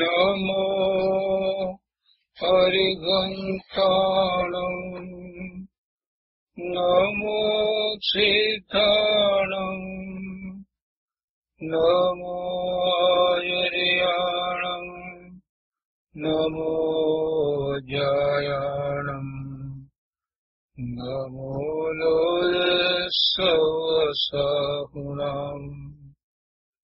नमो हरिघण्टाणम् नमो सिद्धाणम् नमो आयुर्याणम् नमो जयाणम् नमो लोयसवसाहुणाम्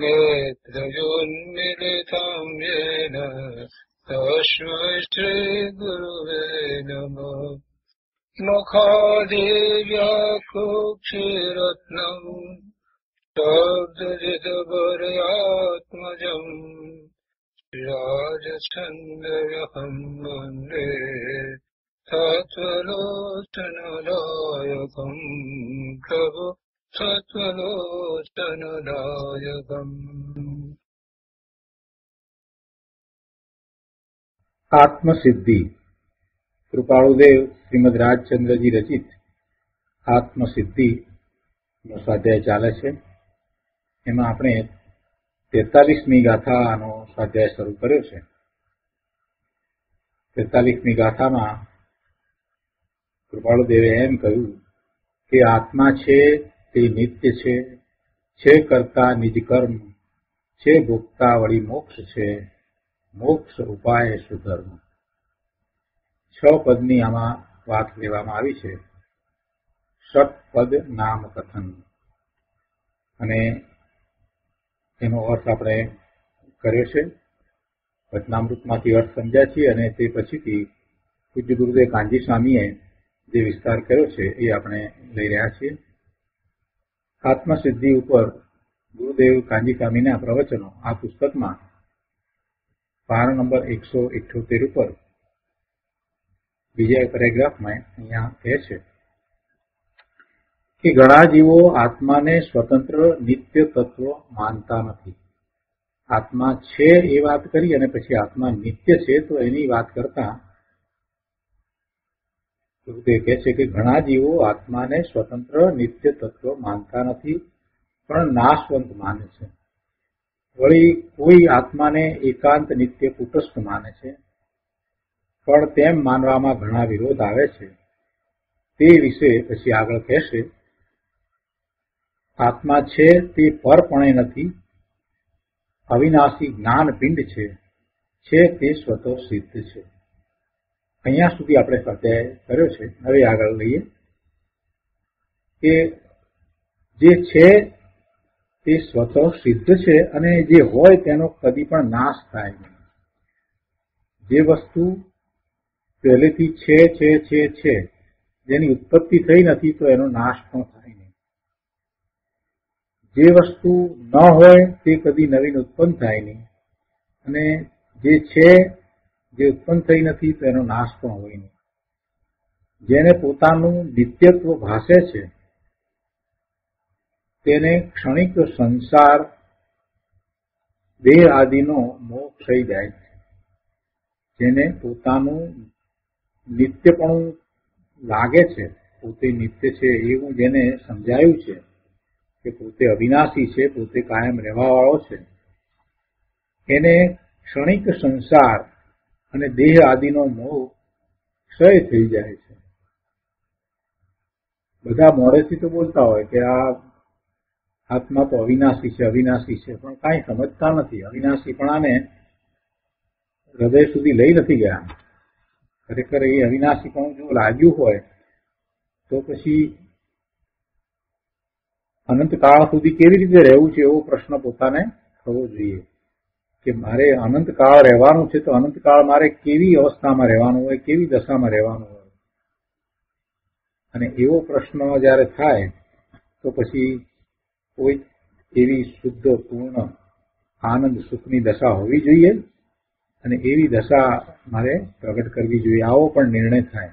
नेत्रयोन्मिलितं येन तस्मै श्रीगुरुवे नमः मुखादेव्याकुक्षिरत्नम् शब्दजितवर्यात्मजम् राजचन्द्रहं वन्दे तत्त्वलोचनदायकम् प्रभु આત્મસિદ્ધિ કૃપાળુદેવ શ્રીમદ રાજચંદ્રજી રચિત આત્મસિદ્ધિ નો સ્વાધ્યાય ચાલે છે. એમાં આપણે તેતાલીસમી ગાથાનો સ્વાધ્યાય શરૂ કર્યો છે. તેતાલીસમી ગાથામાં કૃપાળુદેવે એમ કહ્યું કે આત્મા છે તે નિત્ય છે છે કરતા નિજ છે ભોગતા વળી મોક્ષ છે, મોક્ષ ઉપાય સુધર્મ છ પદની આમાં વાત લેવામાં આવી છે. ષટપદ નામ કથન. અને એનો અર્થ આપણે કર્યો છે વચનામૃતમાંથી અર્થ સમજ્યા છીએ અને તે પછીથી પૂજ્ય ગુરુદેવ કાંજી સ્વામીએ જે વિસ્તાર કર્યો છે એ આપણે લઈ રહ્યા છીએ. આત્મસિદ્ધિ ઉપર ગુરુદેવ કાંજી સ્વામીના પ્રવચનો આ પુસ્તકમાં પારા નંબર એકસો ઇઠ્યોતેર ઉપર બીજા પેરેગ્રાફમાં અહીંયા કહે છે કે ઘણા જીવો આત્માને સ્વતંત્ર નિત્ય તત્વ માનતા નથી. આત્મા છે એ વાત કરી અને પછી આત્મા નિત્ય છે તો એની વાત કરતા તે કહે છે કે ઘણા જીવો આત્માને સ્વતંત્ર નિત્ય તત્વ માનતા નથી, પણ નાશવંત માને છે. વળી કોઈ આત્માને એકાંત નિત્ય કુટસ્થ માને છે, પણ તેમ માનવામાં ઘણા વિરોધ આવે છે. તે વિશે પછી આગળ કહેશે, આત્મા છે તે પરપણે નથી, અવિનાશી જ્ઞાન પિંડ છે છે તે સ્વતો સિદ્ધ છે. અહીંયા સુધી આપણે સ્વાધ્યાય કર્યો છે. હવે આગળ લઈએ કે જે છે તે સ્વતઃ સિદ્ધ છે અને જે હોય તેનો કદી પણ નાશ થાય નહીં. જે વસ્તુ પહેલેથી છે છે છે છે, જેની ઉત્પત્તિ થઈ નથી, તો એનો નાશ પણ થાય નહીં. જે વસ્તુ ન હોય, તે કદી નવીન ઉત્પન્ન થાય નહીં. અને જે છે જે ઉત્પન્ન થઈ નથી, તો એનો નાશ પણ હોય નહીં. જેને પોતાનું નિત્યત્વ ભાસે છે, તેને ક્ષણિક સંસાર, દેહ આદિનો મોહ થઈ જાય છે. જેને પોતાનું નિત્યપણું લાગે છે, પોતે નિત્ય છે એવું જેને સમજાયું છે કે પોતે અવિનાશી છે, પોતે કાયમ રહેવાવાળો છે, એને ક્ષણિક સંસાર અને દેહ આદિનો મોહ ક્ષય થઈ જાય છે. બધા મોડેથી તો બોલતા હોય કે આ આત્મા તો અવિનાશી છે અવિનાશી છે, પણ કાંઈ સમજતા નથી. અવિનાશી પણ આને હૃદય સુધી લઈ નથી ગયા. ખરેખર એ અવિનાશી પણ જો લાગ્યું હોય, તો પછી અનંતકાળ સુધી કેવી રીતે રહેવું છે એવો પ્રશ્ન પોતાને થવો જોઈએ. કે મારે અનંતકાળ રહેવાનું છે, તો અનંતકાળ મારે કેવી અવસ્થામાં રહેવાનું હોય, કેવી દશામાં રહેવાનું હોય? અને એવો પ્રશ્ન જ્યારે થાય, તો પછી કોઈ એવી શુદ્ધ, પૂર્ણ, આનંદ, સુખની દશા હોવી જોઈએ અને એવી દશા મારે પ્રગટ કરવી જોઈએ. આવો પણ નિર્ણય થાય.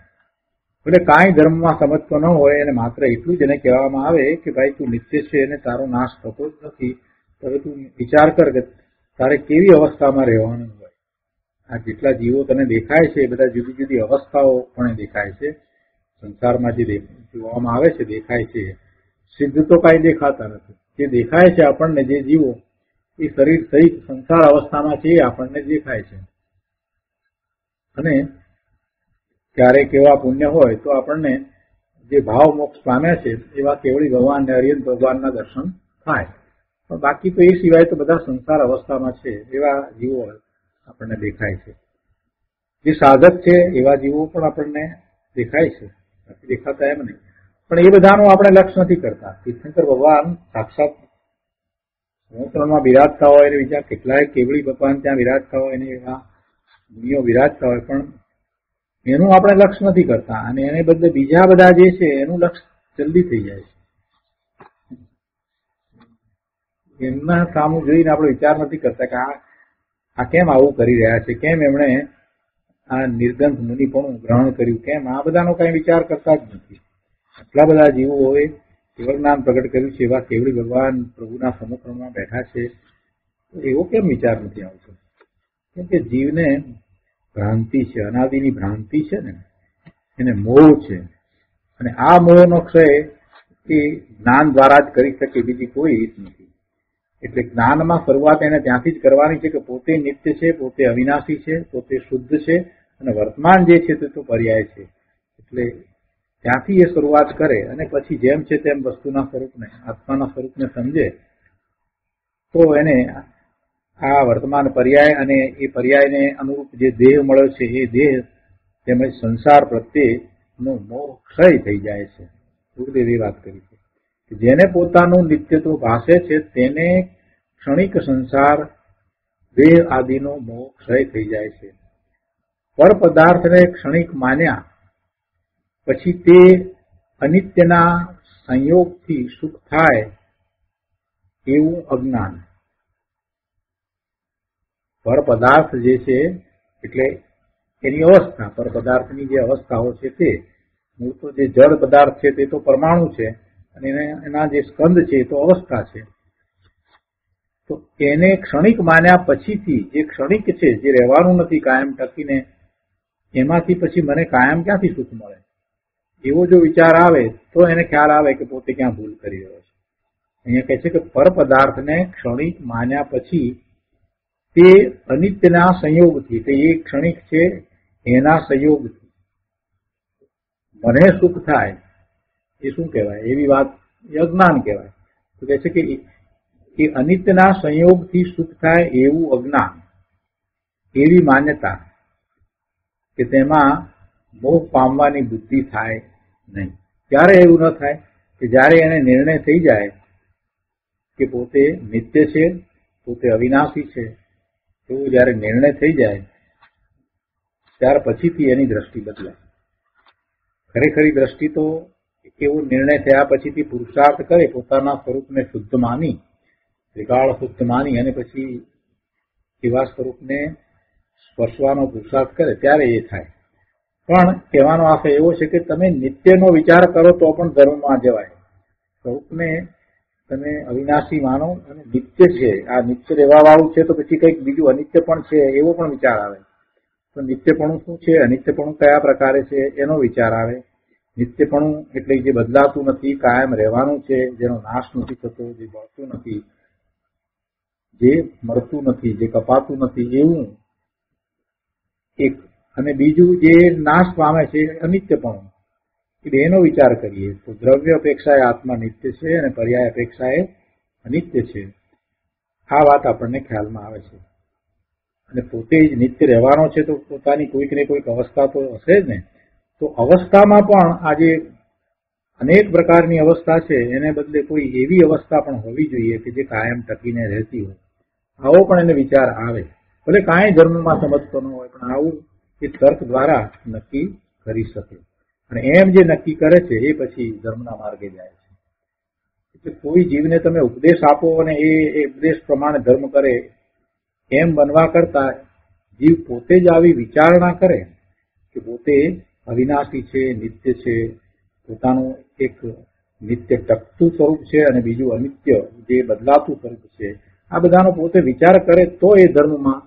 એટલે કાંઈ ધર્મમાં સમજતો ન હોય અને માત્ર એટલું જ એને કહેવામાં આવે કે ભાઈ તું નિત્ય છે અને તારો નાશ થતો જ નથી. હવે તું વિચાર કર તારે કેવી અવસ્થામાં રહેવાનું હોય? આ જેટલા જીવો તને દેખાય છે, એ બધા જુદી જુદી અવસ્થાઓ પણ દેખાય છે. સંસારમાં જે જોવામાં આવે છે, દેખાય છે. સિદ્ધ તો કાંઈ દેખાતા નથી. જે દેખાય છે આપણને, જે જીવો, એ શરીર સહિત સંસાર અવસ્થામાં છે, એ આપણને દેખાય છે. અને ક્યારેક એવા પુણ્ય હોય, તો આપણને જે ભાવ મોક્ષ પામ્યા છે, એવા કેવળી ભગવાન ને ભગવાનના દર્શન થાય. પણ બાકી તો એ સિવાય તો બધા સંસાર અવસ્થામાં છે, એવા જીવો આપણને દેખાય છે. જે સાધક છે, એવા જીવો પણ આપણને દેખાય છે. દેખાતા એમ નહીં. પણ એ બધાનું આપણે લક્ષ્ય નથી કરતા. તીર્થંકર ભગવાન સાક્ષાત સમુદ્રમાં બિરાજતા હોય એને બીજા કેટલાય કેવળી ભગવાન ત્યાં બિરાજતા હોય એને એવા મુનિઓ બિરાજતા હોય, પણ એનું આપણે લક્ષ્ય નથી કરતા. અને એને બદલે બીજા બધા જે છે, એનું લક્ષ્ય જલ્દી થઈ જાય છે. એમના સામું જોઈને આપણે વિચાર નથી કરતા કે આ કેમ આવું કરી રહ્યા છે? કેમ એમણે આ નિર્ગંધ મુનિપણું ગ્રહણ કર્યું? કેમ? આ બધાનો કઈ વિચાર કરતા જ નથી. આટલા બધા જીવોએ કેવળ નામ પ્રગટ કર્યું છે, એવા કેવળી ભગવાન પ્રભુના સમુખમાં બેઠા છે. એવો કેમ વિચાર નથી આવતો? કેમ કે જીવને ભ્રાંતિ છે, અનાદિની ભ્રાંતિ છે ને, એને મોહ છે. અને આ મોહનો ક્ષય એ જ્ઞાન દ્વારા જ કરી શકે બીજી કોઈ રીત નથી. એટલે જ્ઞાનમાં શરૂઆત એને ત્યાંથી જ કરવાની છે કે પોતે નિત્ય છે, પોતે અવિનાશી છે, પોતે શુદ્ધ છે અને વર્તમાન જે છે તે તો પર્યાય છે. એટલે ત્યાંથી એ શરૂઆત કરે અને પછી જેમ છે તેમ વસ્તુના સ્વરૂપને, આત્માના સ્વરૂપને સમજે, તો એને આ વર્તમાન પર્યાય અને એ પર્યાયને અનુરૂપ જે દેહ મળ્યો છે, એ દેહ તેમજ સંસાર પ્રત્યેનો મોહ ક્ષય થઈ જાય છે. એ વાત કરી. જેને પોતાનું નિત્યત્વ ભાષે છે, તેને ક્ષણિક સંસાર દેહ આદિનો મોહ ક્ષય થઈ જાય છે. પર પદાર્થને ક્ષણિક માન્યા, પછી તે અનિત્યના સંયોગથી સુખ થાય એવું અજ્ઞાન. પર પદાર્થ જે છે, એટલે એની અવસ્થા પર પદાર્થની જે અવસ્થાઓ છે તે મૂળ તો જે જળ પદાર્થ છે તે તો પરમાણુ છે અને એના જે સ્કંદ છે તો અવસ્થા છે. તો એને ક્ષણિક માન્યા પછીથી જે ક્ષણિક છે, જે રહેવાનું નથી કાયમ ટકીને, એમાંથી પછી મને કાયમ ક્યાંથી સુખ મળે? એવો જો વિચાર આવે, તો એને ખ્યાલ આવે કે પોતે ક્યાં ભૂલ કરી રહ્યો છે. અહીંયા કહે છે કે પર પદાર્થને ક્ષણિક માન્યા પછી તે અનિત્યના સંયોગથી, તે એ ક્ષણિક છે, એના સંયોગથી. મને સુખ થાય એ શું કહેવાય? એવી વાત એ અજ્ઞાન કહેવાય. તો કહે છે કે એ અનિત્યના સંયોગથી સુખ થાય એવું અજ્ઞાન, એવી માન્યતા કે તેમાં મોહ પામવાની બુદ્ધિ થાય નહીં. ક્યારે એવું ન થાય? કે જ્યારે એને નિર્ણય થઈ જાય કે પોતે નિત્ય છે, પોતે અવિનાશી છે એવો જ્યારે નિર્ણય થઈ જાય, ત્યાર પછીથી એની દ્રષ્ટિ બદલાય. ખરેખરી દ્રષ્ટિ તો એવો નિર્ણય થયા પછીથી પુરુષાર્થ કરે, પોતાના સ્વરૂપને શુદ્ધ માની, ત્રિકાળ શુદ્ધ માની અને પછી એવા સ્વરૂપને સ્પર્શવાનો પુરુષાર્થ કરે, ત્યારે એ થાય. પણ કહેવાનો આશય એવો છે કે તમે નિત્યનો વિચાર કરો તો પણ ધર્મમાં જવાય. સ્વરૂપને તમે અવિનાશી માનો અને નિત્ય છે. આ નિત્ય રહેવા વાળું છે તો પછી કંઈક બીજું અનિત્ય પણ છે, એવો પણ વિચાર આવે. તો નિત્યપણું શું છે? અનિત્યપણું કયા પ્રકારે છે? એનો વિચાર આવે. નિત્યપણું એટલે જે બદલાતું નથી, કાયમ રહેવાનું છે, જેનો નાશ નથી થતો, જે બળતું નથી, જે મળતું નથી, જે કપાતું નથી, એવું એક. અને બીજું જે નાશ પામે છે અનિત્યપણું. એટલે એનો વિચાર કરીએ તો દ્રવ્ય અપેક્ષાએ આત્મા નિત્ય છે અને પર્યાય અપેક્ષાએ અનિત્ય છે. આ વાત આપણને ખ્યાલમાં આવે છે. અને પોતે જ નિત્ય રહેવાનો છે તો પોતાની કોઈક ને કોઈક અવસ્થા તો હશે જ ને. તો અવસ્થામાં પણ આજે અનેક પ્રકારની અવસ્થા છે. એને બદલે કોઈ એવી અવસ્થા પણ હોવી જોઈએ કે જે કાયમ ટકીને રહેતી હોય. આવો પણ એને વિચાર આવે. ભલે કાંઈ ધર્મમાં સમજતો ન હોય, પણ આવું એ તર્ક દ્વારા નક્કી કરી શકે. અને એમ જે નક્કી કરે છે, એ પછી ધર્મના માર્ગે જાય છે. એટલે કોઈ જીવને તમે ઉપદેશ આપો અને એ ઉપદેશ પ્રમાણે ધર્મ કરે, એમ બનવા કરતા જીવ પોતે જ આવી વિચારણા કરે કે પોતે અવિનાશી છે, નિત્ય છે. પોતાનું એક નિત્ય ટકતું સ્વરૂપ છે અને બીજું અનિત્ય જે બદલાતું સ્વરૂપ છે. આ બધાનો પોતે વિચાર કરે તો એ ધર્મમાં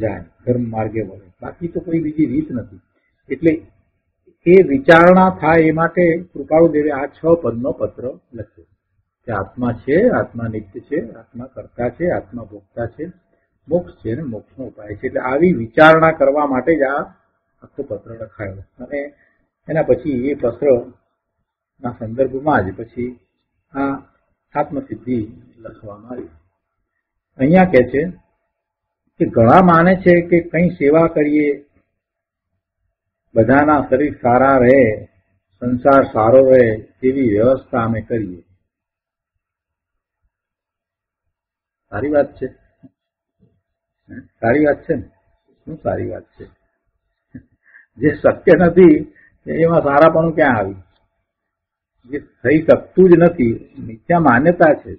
જાય, ધર્મ માર્ગે વળે. બાકી તો કોઈ બીજી રીત નથી. એટલે એ વિચારણા થાય એ માટે કૃપાળુ દેવે આ છ પદનો પત્ર લખ્યો. કે આત્મા છે, આત્મા નિત્ય છે, આત્મા કરતા છે, આત્મા ભોગતા છે. મોક્ષ છે ને મોક્ષનો ઉપાય છે. એટલે આવી વિચારણા કરવા માટે જ આ આખો પત્ર લખાયો અને એના પછી એ પત્ર ના સંદર્ભમાં જ પછી આ આત્મસિદ્ધિ લખવામાં આવી. અહીંયા કે છે કે ઘણા માને છે કે કઈ સેવા કરીએ, બધાના શરીર સારા રહે, સંસાર સારો રહે એવી વ્યવસ્થા અમે કરીએ. સારી વાત છે. સારી વાત છે ને? શું સારી વાત છે? જે શક્ય નથી એમાં સારાપણું ક્યાં આવ્યું? જે થઈ શકતું જ નથી, મિથ્યા માન્યતા છે.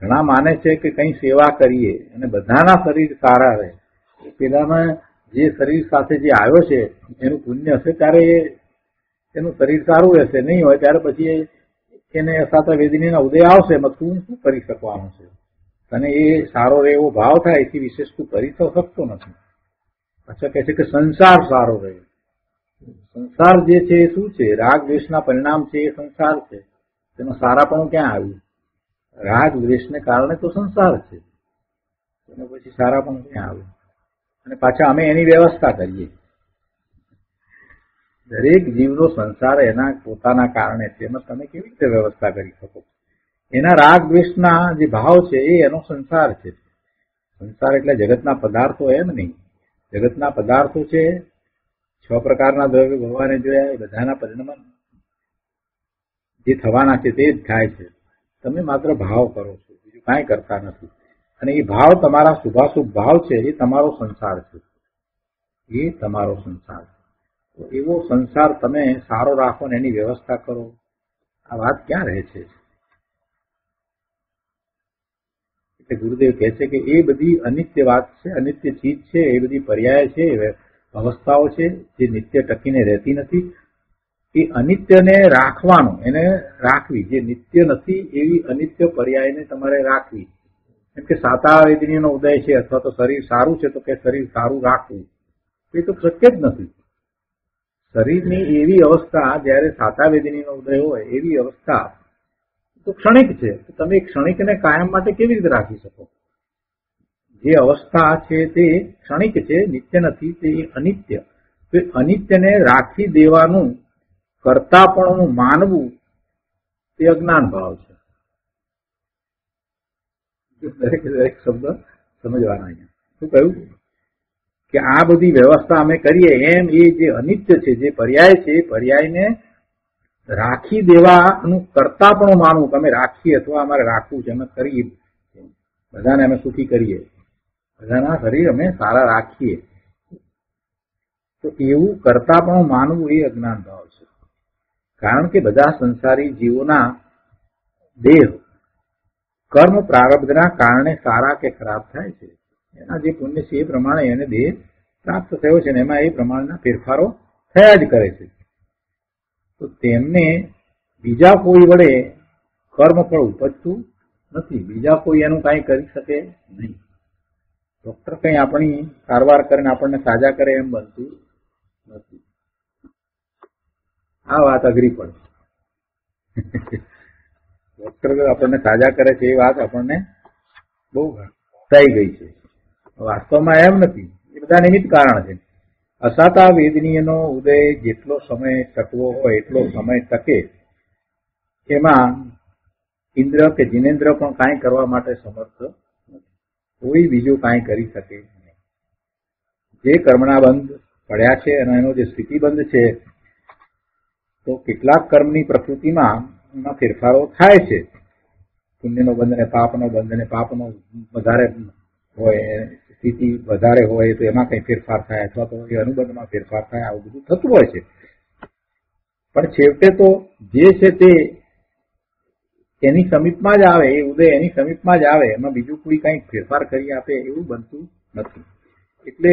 ઘણા માને છે કે કંઈ સેવા કરીએ અને બધાના શરીર સારા રહે. પેલામાં જે શરીર સાથે જે આવ્યો છે, એનું પુણ્ય હશે ત્યારે એનું શરીર સારું રહેશે. નહીં હોય ત્યારે પછી એને સાથે વેદનીના ઉદય આવશે, એમાં તું શું કરી શકવાનું છે? અને એ સારો રહે એવો ભાવ થાય, એથી વિશેષ તું કરી તો શકતો નથી. પાછા કહે છે કે સંસાર સારો રહે સંસાર જે છે એ શું છે? રાગ દ્વેષના પરિણામ છે એ સંસાર છે. તેનો સારાપણું ક્યાં આવ્યું? રાગ દ્વેષને કારણે તો સંસાર છે. અને પછી સારાપણું ક્યાં આવ્યું? અને પાછા અમે એની વ્યવસ્થા કરીએ. દરેક જીવનો સંસાર એના પોતાના કારણે છે. એમાં તમે કેવી રીતે વ્યવસ્થા કરી શકો? એના રાગ દ્વેષના જે ભાવ છે એ એનો સંસાર છે. સંસાર એટલે જગતના પદાર્થો એમ નહીં. જગતના પદાર્થો છે, છ પ્રકારના દ્રવ્ય ભગવાને જોયા, એ બધાના પરિણામ જે થવાના છે તે જ થાય છે. તમે માત્ર ભાવ કરો છો, બીજું કાંઈ કરતા નથી. અને એ ભાવ તમારા શુભાશુભ ભાવ છે, એ તમારો સંસાર છે. એ તમારો સંસાર તો એવો સંસાર તમે સારો રાખો ને એની વ્યવસ્થા કરો. આ વાત ક્યાં રહે છે એટલે ગુરુદેવ કહે છે કે એ બધી અનિત્ય વાત છે, અનિત્ય ચીજ છે, એ બધી પર્યાય છે અવસ્થાઓ છે, જે નિત્ય ટકીને રહેતી નથી. એ અનિત્યને રાખવાનું, એને રાખવી. જે નિત્ય નથી, એવી અનિત્ય પર્યાયને તમારે રાખવી. એમ કે સાતા વેદનીનો ઉદય છે, અથવા તો શરીર સારું છે, તો કે શરીર સારું રાખવું. એ તો શક્ય જ નથી. શરીરની એવી અવસ્થા, જ્યારે સાતા વેદનીનો ઉદય હોય, એવી અવસ્થા તો ક્ષણિક છે. તમે ક્ષણિકને કાયમ માટે કેવી રીતે રાખી શકો? જે અવસ્થા છે તે ક્ષણિક છે, નિત્ય નથી, તે અનિત્ય. તો અનિત્યને રાખી દેવાનું કરતાપણું માનવું તે અજ્ઞાન ભાવ છે. દરેક દરેક શબ્દ સમજવાના અહીંયા. શું કહ્યું? કે આ બધી વ્યવસ્થા અમે કરીએ એમ એ જે અનિત્ય છે, જે પર્યાય છે, પર્યાયને રાખી દેવાનું કરતા પણ માનવું કે અમે રાખીએ અથવા અમારે રાખવું છે, અમે કરીએ બધાને અમે સુખી કરીએ. બધાના શરીર અમે સારા રાખીએ. તો એવું કરતા પણ માનવું એ અજ્ઞાન ભાવ છે. કારણ કે બધા સંસારી જીવોના દેહ, કર્મ, પ્રારબ્ધના કારણે સારા કે ખરાબ થાય છે. એના જે પુણ્ય છે એ પ્રમાણે એને દેહ પ્રાપ્ત થયો છે ને એમાં એ પ્રમાણના ફેરફારો થયા જ કરે છે. તો તેમને બીજા કોઈ વડે કર્મ ફળ ઉપજતું નથી. બીજા કોઈ એનું કાંઈ કરી શકે નહીં. ડોક્ટર કંઈ આપણી સારવાર કરીને આપણને સાજા કરે એમ બનતું નથી. આ વાત અઘરી પડે ડોક્ટર આપણને સાજા કરે છે, એ વાત આપણને બહુ થઈ ગઈ છે. વાસ્તવમાં એમ નથી. એ બધા નિમિત્ત કારણ છે. અસાતા વેદનીયનો ઉદય જેટલો સમય ટકવો હોય એટલો સમય ટકે એમાં ઇન્દ્ર કે જીનેન્દ્ર પણ કાંઈ કરવા માટે સમર્થ નથી. કોઈ બીજું કાંઈ કરી શકે નહીં. જે કર્મના બંધ પડ્યા છે અને એનો જે સ્થિતિબંધ છે, તો કેટલાક કર્મની પ્રકૃતિમાં એમાં ફેરફારો થાય છે. પુણ્યનો બંધ અને પાપનો બંધ અને પાપનો વધારે હોય સ્થિતિ વધારે હોય તો એમાં કંઈ ફેરફાર થાય અથવા તો એ અનુબંધમાં ફેરફાર થાય, આવું બધું થતું હોય છે. પણ છેવટે તો જે છે તે એની સમીપમાં જ આવે, એ ઉદય એની સમીપમાં જ આવે, એમાં બીજું કોઈ કંઈ ફેરફાર કરી આપે એવું બનતું નથી. એટલે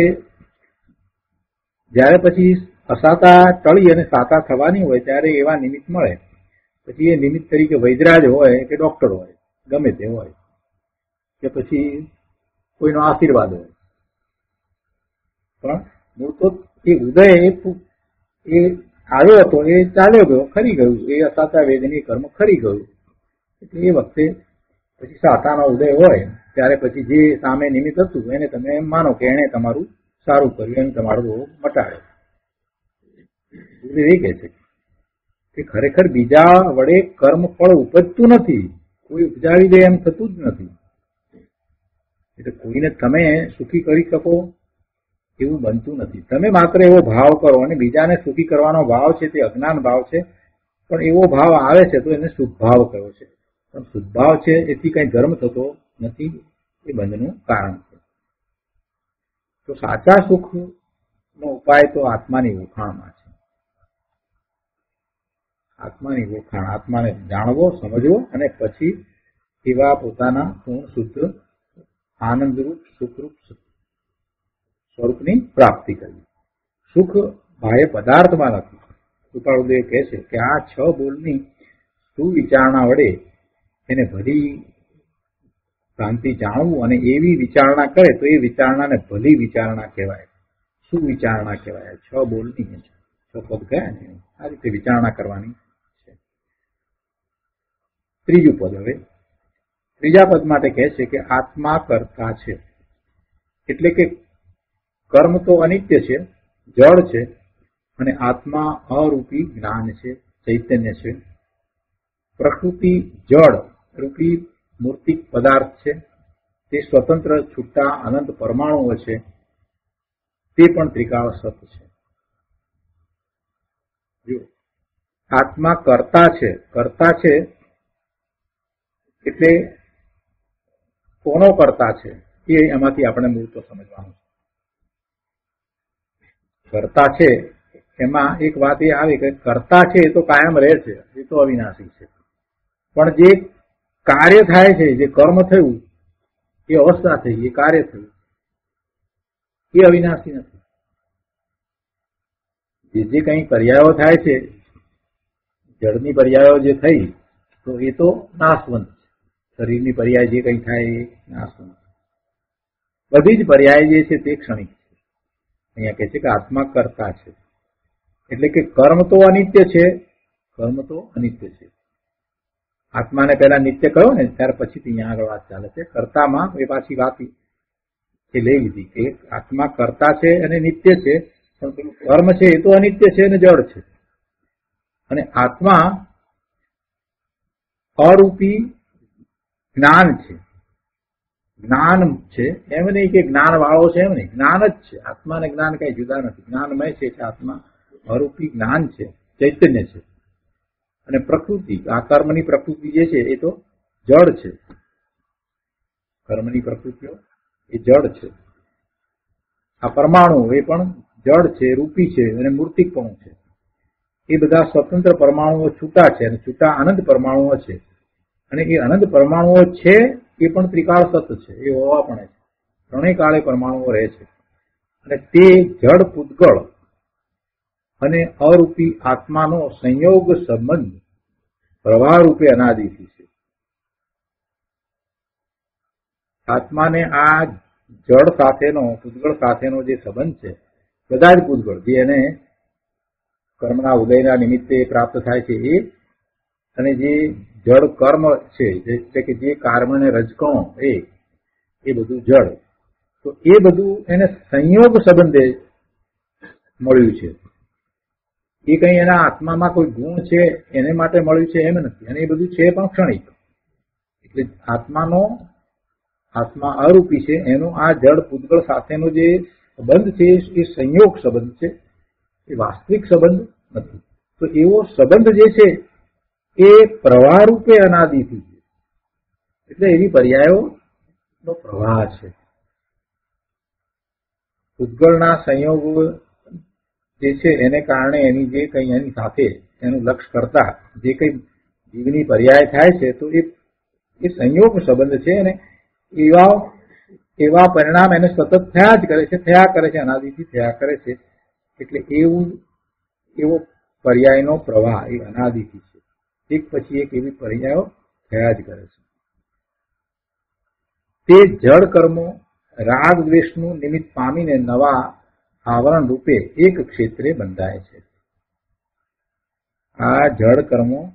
જ્યારે પછી અસાતા ટળી અને સાતા થવાની હોય, ત્યારે એવા નિમિત્ત મળે. પછી એ નિમિત્ત તરીકે વૈદરાજ હોય કે ડોક્ટર હોય, ગમે તે હોય. કે પછી કોઈનો આશીર્વાદ હોય. પણ હું તો એ ઉદય એ આવ્યો હતો, એ ચાલ્યો ગયો, ખરી ગયું એ અસાતા વેદની કર્મ ખરી ગયું. એટલે એ વખતે પછી સાતાનો ઉદય હોય, ત્યારે પછી જે સામે નિમિત્ત હતું, એને તમે એમ માનો કે એને તમારું સારું કર્યું એને તમારો રોગ મટાડ્યો. એ કહે છે કે ખરેખર બીજા વડે કર્મ ફળ ઉપજતું નથી. કોઈ ઉપજાવી દે એમ થતું જ નથી. એટલે કોઈને તમે સુખી કરી શકો એવું બનતું નથી. તમે માત્ર એવો ભાવ કરો અને બીજાને સુખી કરવાનો ભાવ છે તે અજ્ઞાન ભાવ છે, પણ એવો ભાવ આવે છે તો એને શુભ કયો છે. પણ શુદ્ધ છે એથી કઈ ધર્મ થતો નથી એ બંધનું કારણ છે. તો સાચા સુખ નો ઉપાય તો આત્માની ઓળખાણમાં છે. આત્માની ઓળખાણ, આત્માને જાણવો, સમજવો અને પછી એવા પોતાના પૂર્ણ શુદ્ધ આનંદરૂપ, સુખરૂપ સ્વરૂપની પ્રાપ્તિ કરવી. સુખ બાહ્ય પદાર્થમાં નથી. કૃપાળુદેવ કહે છે કે આ છ બોલની સુવિચારણા વડે એને ભલી શાંતિ જાણવું અને એવી વિચારણા કરે તો એ વિચારણાને ભલી વિચારણા કહેવાય. સુવિચારણા કહેવાય. છ બોલની છ. પદ ગયા ને આ રીતે વિચારણા કરવાની છે. ત્રીજું પદ હવે. ત્રીજા પદ માટે કહે છે કે આત્મા કરતા છે. એટલે કે કર્મ તો અનિત્ય છે, જળ છે, અને આત્મા અરૂપી જ્ઞાન છે, ચૈતન્ય છે. પ્રકૃતિ જળ, રૂપી મૂર્તિક પદાર્થ છે. તે સ્વતંત્ર, છૂટા, અનંત પરમાણુઓ છે. તે પણ ત્રિકાળ સત છે. જો આત્મા કરતા છે કરતા છે એટલે કોનો કરતા છે? એ એમાંથી આપણે મૂળ તો સમજવાનું છે. કરતા છે, એમાં એક વાત એ આવે કે કરતા છે એ તો કાયમ રહે છે, એ તો અવિનાશી છે. પણ જે કાર્ય થાય છે, જે કર્મ થયું, એ અવસ્થા થઈ, એ કાર્ય થયું, એ અવિનાશી નથી. જે જે કંઈ પર્યાયો થાય છે, જળની પર્યાયો જે થઈ, તો એ તો નાશવંત શરીરની પર્યાય જે કંઈ થાય એ બધી જ પર્યાય જે છે તે ક્ષણિક છે. અહીંયા કહે છે કે આત્મા કરતા છે. એટલે કે કર્મ તો અનિત્ય છે, કર્મ તો અનિત્ય છે. આત્માને પહેલા નિત્ય કહ્યો ને, ત્યાર પછી અહીંયા આગળ વાત ચાલે છે. કર્તામાં એ પાછી વાત એ લઈ લીધી કે આત્મા કરતા છે અને નિત્ય છે, પણ પેલું કર્મ છે એ તો અનિત્ય છે અને જળ છે. અને આત્મા અરૂપી જ્ઞાન છે. જ્ઞાન છે. એમ નહીં કે જ્ઞાન વાળો છે એમ નહીં. જ્ઞાન જ છે. આત્મા જ્ઞાન કઈ જુદા નથી. જ્ઞાનમય છે એટલે આત્મા અરૂપી જ્ઞાન છે. ચૈતન્ય છે. અને પ્રકૃતિ, આ કર્મની પ્રકૃતિ જે છે એ તો જળ છે. કર્મની પ્રકૃતિઓ એ જળ છે. આ પરમાણુ એ પણ જળ છે, રૂપી છે અને મૂર્તિકપણું છે. એ બધા સ્વતંત્ર પરમાણુઓ છૂટા છે અને છૂટા અનંત પરમાણુઓ છે. અને એ અનંત પરમાણુઓ છે, એ પણ ત્રિકાળ સત છે, એ હોવા પણ છે. ત્રણેય કાળે પરમાણુઓ રહે છે. અને તે જળ પૂતગળ અને અરૂપી આત્માનો સંયોગ સંબંધ પ્રવાહ રૂપે અનાદિથી છે. આત્માને આ જળ સાથેનો, પૂતગળ સાથેનો જે સંબંધ છે, બધા જ પૂતગળ, જે એને કર્મના ઉદયના નિમિત્તે પ્રાપ્ત થાય છે એ, અને જે જળ કર્મ છે એટલે કે જે કર્મને રજકણો એ એ બધું જળ. તો એ બધું એને સંયોગ સંબંધે મળ્યું છે. એ કઈ એના આત્મામાં કોઈ ગુણ છે, એને માટે મળ્યું છે એમ નથી. અને એ બધું છે પણ ક્ષણિક. એટલે આત્માનો, આત્મા અરૂપી છે, એનો આ જળ પૂતગળ સાથેનો જે સંબંધ છે, એ સંયોગ સંબંધ છે. એ વાસ્તવિક સંબંધ નથી. તો એવો સંબંધ જે છે એ પ્રવાહ રૂપે અનાદિથી છે એટલે એવી પર્યાયો નો પ્રવાહ છે. ભૂતગળના સંયોગ જે છે એને કારણે એની જે કંઈ એની સાથે એનું લક્ષ્ય કરતા જે કંઈ જીવની પર્યાય થાય છે, તો એ એ સંયોગ સંબંધ છે અને એવા એવા પરિણામ એને સતત થયા જ કરે છે, થયા કરે છે, અનાદિથી થયા કરે છે. એટલે એવું એવો પર્યાયનો પ્રવાહ, એ અનાદિથી છે. એક પછી એક એવી પર્યાયો થયા જ કરે છે. તે જળ કર્મો, રાગ દ્વેષનું નિમિત્ત પામીને નવા આવરણ રૂપે એક ક્ષેત્રે બંધાય છે. આ જળ કર્મો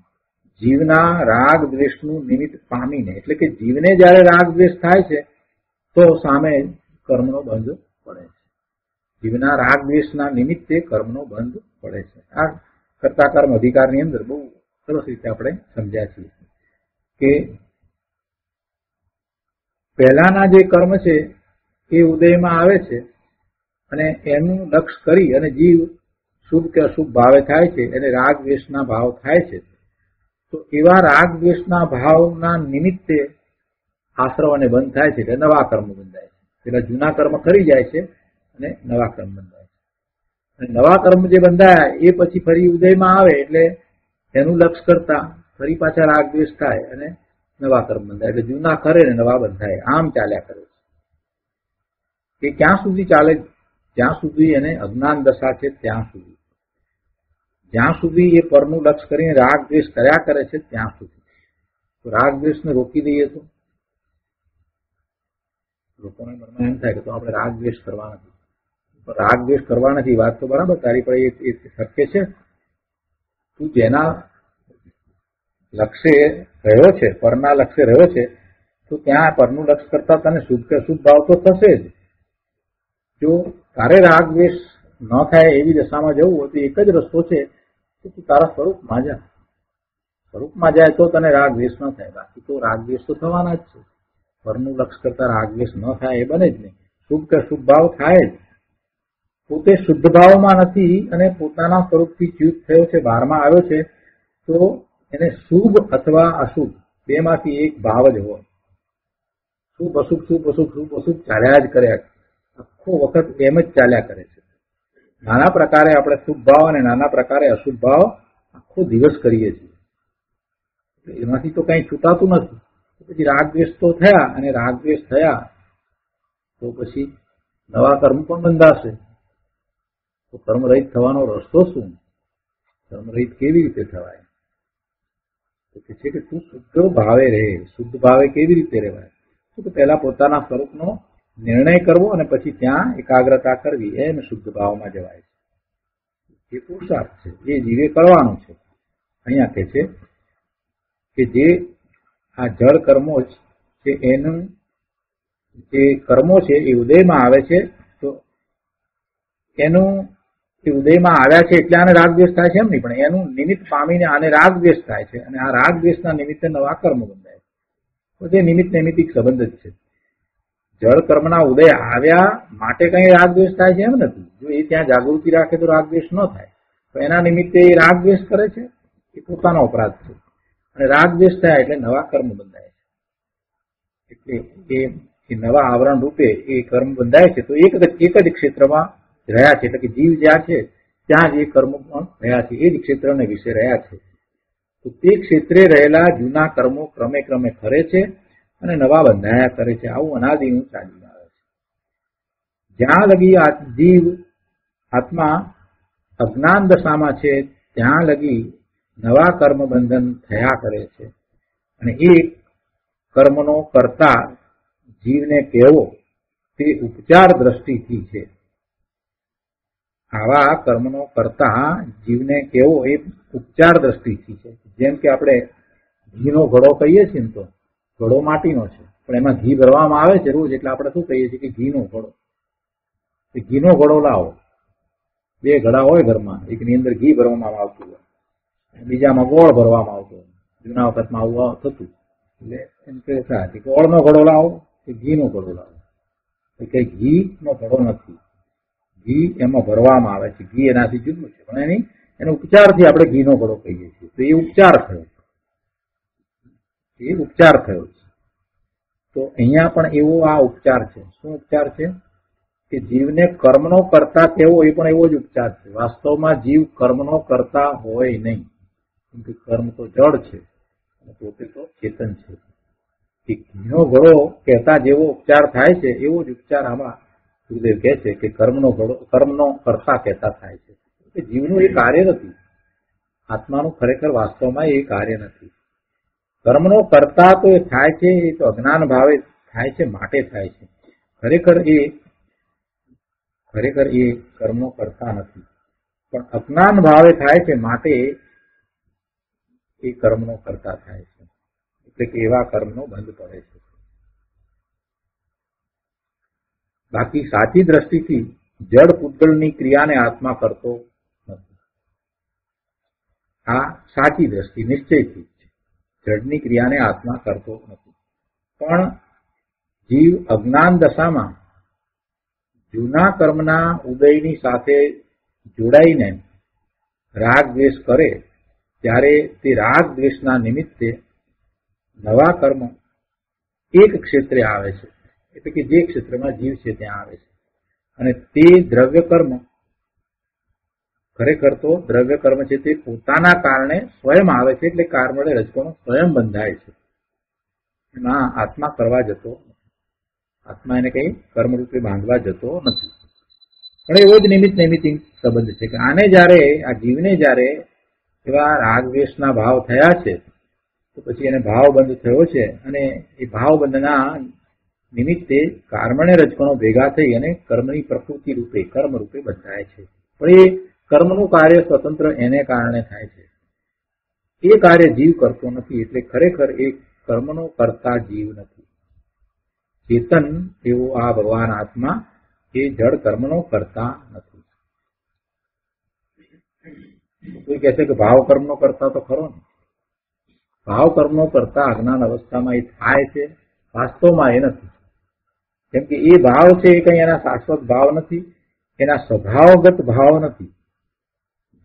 જીવના રાગ દ્વેષનું નિમિત્ત પામીને, એટલે કે જીવને જ્યારે રાગ દ્વેષ થાય છે, તો સામે કર્મનો બંધ પડે છે. જીવના રાગ દ્વેષના નિમિત્તે કર્મનો બંધ પડે છે. આ કરતા કર્મ અધિકારની અંદર બહુ સરસ રીતે આપણે સમજ્યા છીએ કે પહેલાના જે કર્મ છે એ ઉદયમાં આવે છે અને એનું લક્ષ કરી અને જીવ શુભ કે અશુભ ભાવે થાય છે એને રાગ દ્વેષના ભાવ થાય છે. તો એવા રાગ દ્વેષના ભાવના નિમિત્તે આશ્રવ અને બંધ થાય છે એટલે નવા કર્મ બંધાય છે. પેલા જૂના કર્મ કરી જાય છે અને નવા કર્મ બંધાય છે. અને નવા કર્મ જે બંધાયા એ પછી ફરી ઉદયમાં આવે એટલે એનું લક્ષ કરતા ફરી પાછા રાગ દ્વેષ થાય અને નવા કર્મ બંધાય. એટલે જૂના કરે ને નવા બંધાય. આમ ચાલ્યા કરે છે. એ ક્યાં સુધી ચાલે? જ્યાં સુધી એને અજ્ઞાન દશા છે, ત્યાં સુધી. જ્યાં સુધી એ પરનું લક્ષ કરીને રાગ દ્વેષ કર્યા કરે છે, ત્યાં સુધી. તો રાગ દ્વેષને રોકી દઈએ તો? લોકોને મનમાં એમ થાય કે તો આપણે રાગ દ્વેષ કરવા નથી. રાગ દ્વેષ કરવા નથી, વાત તો બરાબર તારી પર એ શક્ય છે. તું જેના લક્ષ્ય રહ્યો છે, પરના લક્ષ્ય રહ્યો છે, તો ત્યાં પરનું લક્ષ કરતા તને શુભ કે શુભ ભાવ તો થશે જ. જો તારે રાગ દ્વેષ ન થાય એવી દશામાં જવું હોય તો એક જ રસ્તો છે કે તું તારા સ્વરૂપમાં જા. સ્વરૂપમાં જાય તો તને રાગ દ્વેષ ન થાય. બાકી તો રાગ દ્વેષ તો થવાના જ છે. પરનું લક્ષ કરતા રાગ દ્વેષ ન થાય એ બને જ નહીં. શુભ કે શુભ ભાવ થાય જ. પોતે શુદ્ધ ભાવમાં નથી અને પોતાના સ્વરૂપથી ચ્યુત થયો છે, બહારમાં આવ્યો છે, તો એને શુભ અથવા અશુભ બેમાંથી એક ભાવ જ હોય. શુભ, અશુભ શુભ અશુભ શુભ, અશુભ ચાલ્યા જ કર્યા આખો વખત એમ જ ચાલ્યા કરે છે. નાના પ્રકારે આપણે શુભ ભાવ અને નાના પ્રકારે અશુભ ભાવ આખો દિવસ કરીએ છીએ. એમાંથી તો કંઈ છૂટાતું નથી. પછી રાગ દ્વેષ તો થયા અને રાગ દ્વેષ થયા, તો પછી નવા કર્મ પણ બંધાશે. તો કર્મરહિત થવાનો રસ્તો શું? કર્મરહિત કેવી રીતે થવાય? તો કે છે કે તું શુદ્ધ ભાવે રહે, શુદ્ધ ભાવે કેવી રીતે રહેવાય? તો પહેલા પોતાના સ્વરૂપનો નિર્ણય કરવો અને પછી ત્યાં એકાગ્રતા કરવી એમ શુદ્ધ ભાવમાં જવાય છે. એ પુરુષાર્થ છે, એ જીવે કરવાનું છે. અહીંયા કે છે કે જે આ જળ કર્મો છે, એનું જે કર્મો છે, એ ઉદયમાં આવે છે, તો એનું એ ઉદયમાં આવ્યા છે એટલે આને રાગદ્વેષ થાય છે એમ નહીં, પણ એનું નિમિત્ત પામીને આને રાગદ્વેષ થાય છે અને આ રાગદ્વેષના નિમિત્તે નવા કર્મ બંધાય તો તે નિમિત્ત નૈમિતિક સંબંધ જ છે. જળ કર્મના ઉદય આવ્યા માટે કઈ રાગદ્વેષ થાય છે એમ નથી. જો એ ત્યાં જાગૃતિ રાખે તો રાગદ્વેષ ન થાય. તો એના નિમિત્તે એ રાગદ્વેષ કરે છે? એ પોતાનો અપરાધ છે. અને રાગદ્વેષ થાય એટલે નવા કર્મ બંધાય છે. એટલે એ નવા આવરણ રૂપે એ કર્મ બંધાય છે. તો એક એક જ ક્ષેત્રમાં રહ્યા છે, એટલે કે જીવ જ્યાં છે, ત્યાં જ એ કર્મ પણ રહ્યા છે. એ જ ક્ષેત્રને વિશે રહ્યા છે. તો તે ક્ષેત્રે રહેલા જૂના કર્મો ક્રમે ક્રમે ખરે છે અને નવા બંધાયા કરે છે. આવું અનાદિનું ચાલી આવે છે. જ્યાં લગી જીવ, આત્મા અજ્ઞાન દશામાં છે, ત્યાં લગી નવા કર્મ બંધન થયા કરે છે. અને એ કર્મનો કરતા જીવને કહેવો તે ઉપચાર દ્રષ્ટિથી છે. આવા કર્મનો કરતા જીવને કેવો એ ઉપચાર દ્રષ્ટિથી છે. જેમ કે આપણે ઘીનો ઘડો કહીએ છીએ ને તો, ઘડો માટીનો છે. પણ એમાં ઘી ભરવામાં આવે છે રોજ, એટલે આપણે શું કહીએ છીએ કે ઘીનો ઘડો. ઘીનો ઘડો લાવો. બે ઘડા હોય ઘરમાં, એકની અંદર ઘી ભરવામાં આવતું હોય. બીજામાં ગોળ ભરવામાં આવતો હોય. જૂના વખતમાં આવું થતું. એટલે એમ કે ગોળનો ઘડો લાવો કે ઘીનો ઘડો લાવો. એટલે ઘી નો ઘડો નથી. ઘી એમાં ભરવામાં આવે છે. ઘી એનાથી જુદું છે. પણ એની એનો ઉપચારથી આપણે ઘીનો ઘડો કહીએ છીએ. તો એ ઉપચાર થયો એ ઉપચાર થયો છે. તો અહીંયા પણ એવો આ ઉપચાર છે. શું ઉપચાર છે? કે જીવને કર્મનો કરતા કેવો એ પણ એવો જ ઉપચાર છે. વાસ્તવમાં જીવ કર્મનો કરતા હોય નહીં. કે કર્મ તો જડ છે. પોતે તો ચેતન છે. ઘીનો ઘડો કહેતા જેવો ઉપચાર થાય છે એવો જ ઉપચાર આમાં ગુરુદેવ કહે છે કે કર્મનો કર્મનો કરતા કહેતા થાય છે. કે જીવનું એ કાર્ય નથી. આત્માનું ખરેખર વાસ્તવમાં એ કાર્ય નથી. કર્મનો કરતા તો એ થાય છે, એ તો અજ્ઞાન ભાવે થાય છે, માટે થાય છે. ખરેખર એ ખરેખર એ કર્મનો કરતા નથી. પણ અજ્ઞાન ભાવે થાય છે, માટે એ કર્મનો કરતા થાય છે. એટલે કે એવા કર્મનો બંધ પડે છે. બાકી સાચી દ્રષ્ટિથી જડ પૂતગલની ક્રિયાને આત્મા કરતો નથી. આ સાચી દ્રષ્ટિ નિશ્ચયથી જડની ક્રિયાને આત્મા કરતો નથી. પણ જીવ અજ્ઞાન દશામાં જૂના કર્મના ઉદયની સાથે જોડાઈને રાગ દ્વેષ કરે, ત્યારે તે રાગ દ્વેષના નિમિત્તે નવા કર્મ એક ક્ષેત્રે આવે છે. એટલે કે જે ક્ષેત્રમાં જીવ છે ત્યાં આવે છે. અને તે દ્રવ્ય કર્મ, ખરેખર તો દ્રવ્ય કર્મ છે તે પોતાના કારણે સ્વયં આવે છે એટલે કારમળે રજકોનો સ્વયં બંધાય છે. એમાં આત્મા કરવા જતો આત્મા એને કઈ કર્મરૂપે બાંધવા જતો નથી. પણ એવો જ નિમિત્ત નિમિત્ત સંબંધ છે કે આને જ્યારે, આ જીવને જ્યારે એવા રાગવેશના ભાવ થયા છે, તો પછી એને ભાવ બંધ થયો છે અને એ ભાવબંધના નિમિત્તે કર્મણે રજકણો ભેગા થઈ અને કર્મની પ્રકૃતિ રૂપે, કર્મ રૂપે બંધાય છે. પણ એ કર્મનું કાર્ય સ્વતંત્ર એને કારણે થાય છે. એ કાર્ય જીવ કરતો નથી, એટલે ખરેખર એ કર્મનો કરતા જીવ નથી. ચેતન એવો આ ભગવાન આત્મા એ જળ કર્મનો કરતા નથી. કોઈ કહે કે ભાવ કર્મનો કરતા તો ખરો ને? ભાવ કર્મનો કરતા અજ્ઞાન અવસ્થામાં એ થાય છે, વાસ્તવમાં એ નથી. કેમ કે એ ભાવ છે એ કઈ એના શાશ્વત ભાવ નથી, એના સ્વભાવગત ભાવ નથી.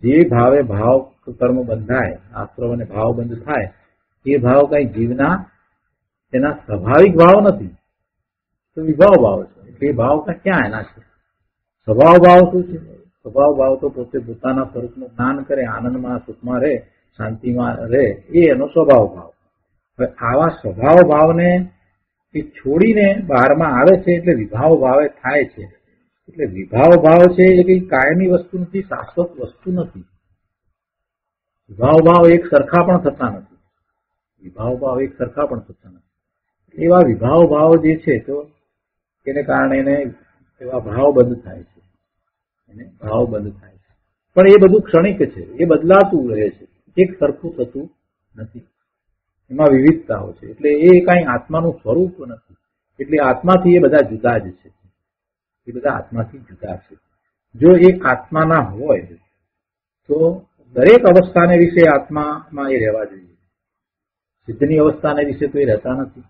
જે ભાવે ભાવ કર્મ બંધાય, આશ્રવ અને ભાવ બંધ થાય, એ ભાવ કઈ જીવના એના સ્વાભાવિક ભાવ નથી. તો વિભાવ ભાવ છે. એ ભાવ ક્યાં એના છે? સ્વભાવ ભાવ શું છે? સ્વભાવ ભાવ તો પોતે પોતાના સ્વરૂપનું જ્ઞાન કરે, આનંદમાં, સુખમાં રહે, શાંતિમાં રહે, એ એનો સ્વભાવ ભાવ. હવે આવા સ્વભાવ ભાવને એ છોડીને બહારમાં આવે છે એટલે વિભાવ ભાવે થાય છે. એટલે વિભાવ ભાવ છે એ કઈ કાયમી વસ્તુ નથી, શાશ્વત વસ્તુ નથી. વિભાવ ભાવ એક સરખા પણ થતા નથી. વિભાવ ભાવ એક સરખા પણ થતા નથી. એવા વિભાવ ભાવ જે છે તો એને કારણે એને એવા ભાવ બંધ થાય છે. એને ભાવ બંધ થાય છે. પણ એ બધું ક્ષણિક છે. એ બદલાતું રહે છે. એક સરખું થતું નથી. એમાં વિવિધતાઓ છે. એટલે એ કઈ આત્માનું સ્વરૂપ નથી. એટલે આત્માથી એ બધા જુદા જ છે. એ બધા આત્માથી જુદા છે. જો એ આત્માના હોય, તો દરેક અવસ્થાને વિશે આત્મામાં એ રહેવા જોઈએ. સિદ્ધની અવસ્થાને વિશે તો એ રહેતા નથી.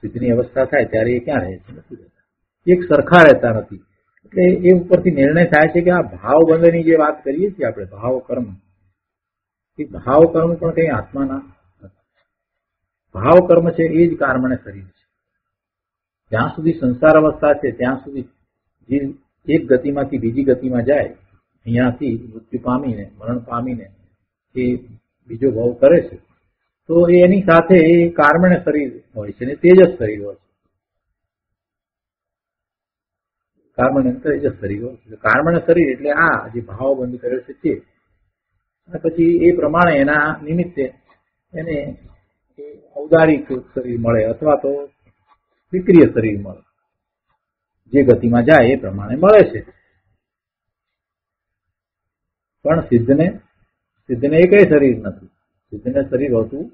સિદ્ધની અવસ્થા થાય ત્યારે એ ક્યાં રહે છે? નથી રહેતા. એક સરખા રહેતા નથી. એટલે એ ઉપરથી નિર્ણય થાય છે કે આ ભાવ બંધની જે વાત કરીએ છીએ આપણે ભાવ કર્મ એ ભાવ કર્મ પણ કઈ આત્માના ભાવ કર્મ છે, એ જ કારણે શરીર છે. જ્યાં સુધી સંસાર અવસ્થા છે, ત્યાં સુધી જીવ એક ગતિમાંથી બીજી ગતિમાં જાય, અહીંયાથી મૃત્યુ પામીને, મરણ પામીને એ બીજો ભાવ કરે છે, તો એની સાથે એ કાર્મણ શરીર હોય છે ને તેજસ શરીર હોય છે. કાર્મણ તેજસ શરીર હોય છે. કાર્મણ શરીર એટલે આ જે ભાવ બંધ કર્યો છે તે. પછી એ પ્રમાણે એના નિમિત્તે એને ઔદારિક શરીર મળે અથવા તો વિક્રિય શરીર મળે. જે ગતિમાં જાય એ પ્રમાણે મળે છે. પણ સિદ્ધને સિદ્ધને એ કઈ શરીર નથી. સિદ્ધને શરીર હોતું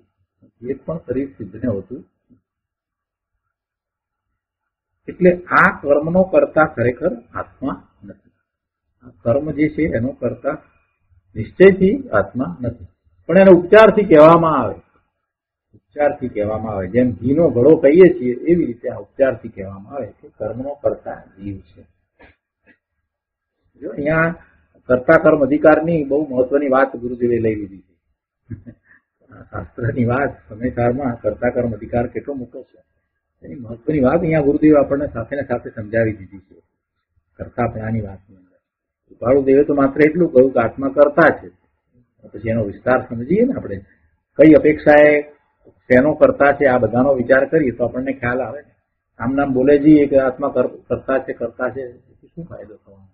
એક પણ શરીર સિદ્ધને હોતું એટલે આ કર્મનો કરતા ખરેખર આત્મા નથી. આ કર્મ જે છે એનો કરતા નિશ્ચયથી આત્મા નથી. પણ એનો ઉપચારથી કહેવામાં આવે ઉપચારથી કહેવામાં આવે. જેમ ઘીનો ઘડો કહીએ છીએ, એવી રીતે આ ઉપચારથી કહેવામાં આવે કે કર્મનો કરતા જીવ છે. જો અહીંયા કરતા કર્મ અધિકારની બહુ મહત્વની વાત ગુરુદેવે લઈ લીધી છે. શાસ્ત્રની વાત સમયકાળમાં કરતા કર્મ અધિકાર કેટલો મોટો છે. એની મહત્વની વાત અહીંયા ગુરુદેવ આપણને સાથે સાથે સમજાવી દીધી છે. કરતાપણાની વાતની અંદર. કૃપાળુદેવે તો માત્ર એટલું કહ્યું કે આત્મા કરતા છે. પછી એનો વિસ્તાર સમજીએ ને આપણે. કઈ અપેક્ષાએ શેનો કરતા છે આ બધાનો વિચાર કરીએ તો આપણને ખ્યાલ આવે ને. આમ નામ બોલે જઈએ કે આત્મા કરતા છે કરતા છે શું ફાયદો થવાનો?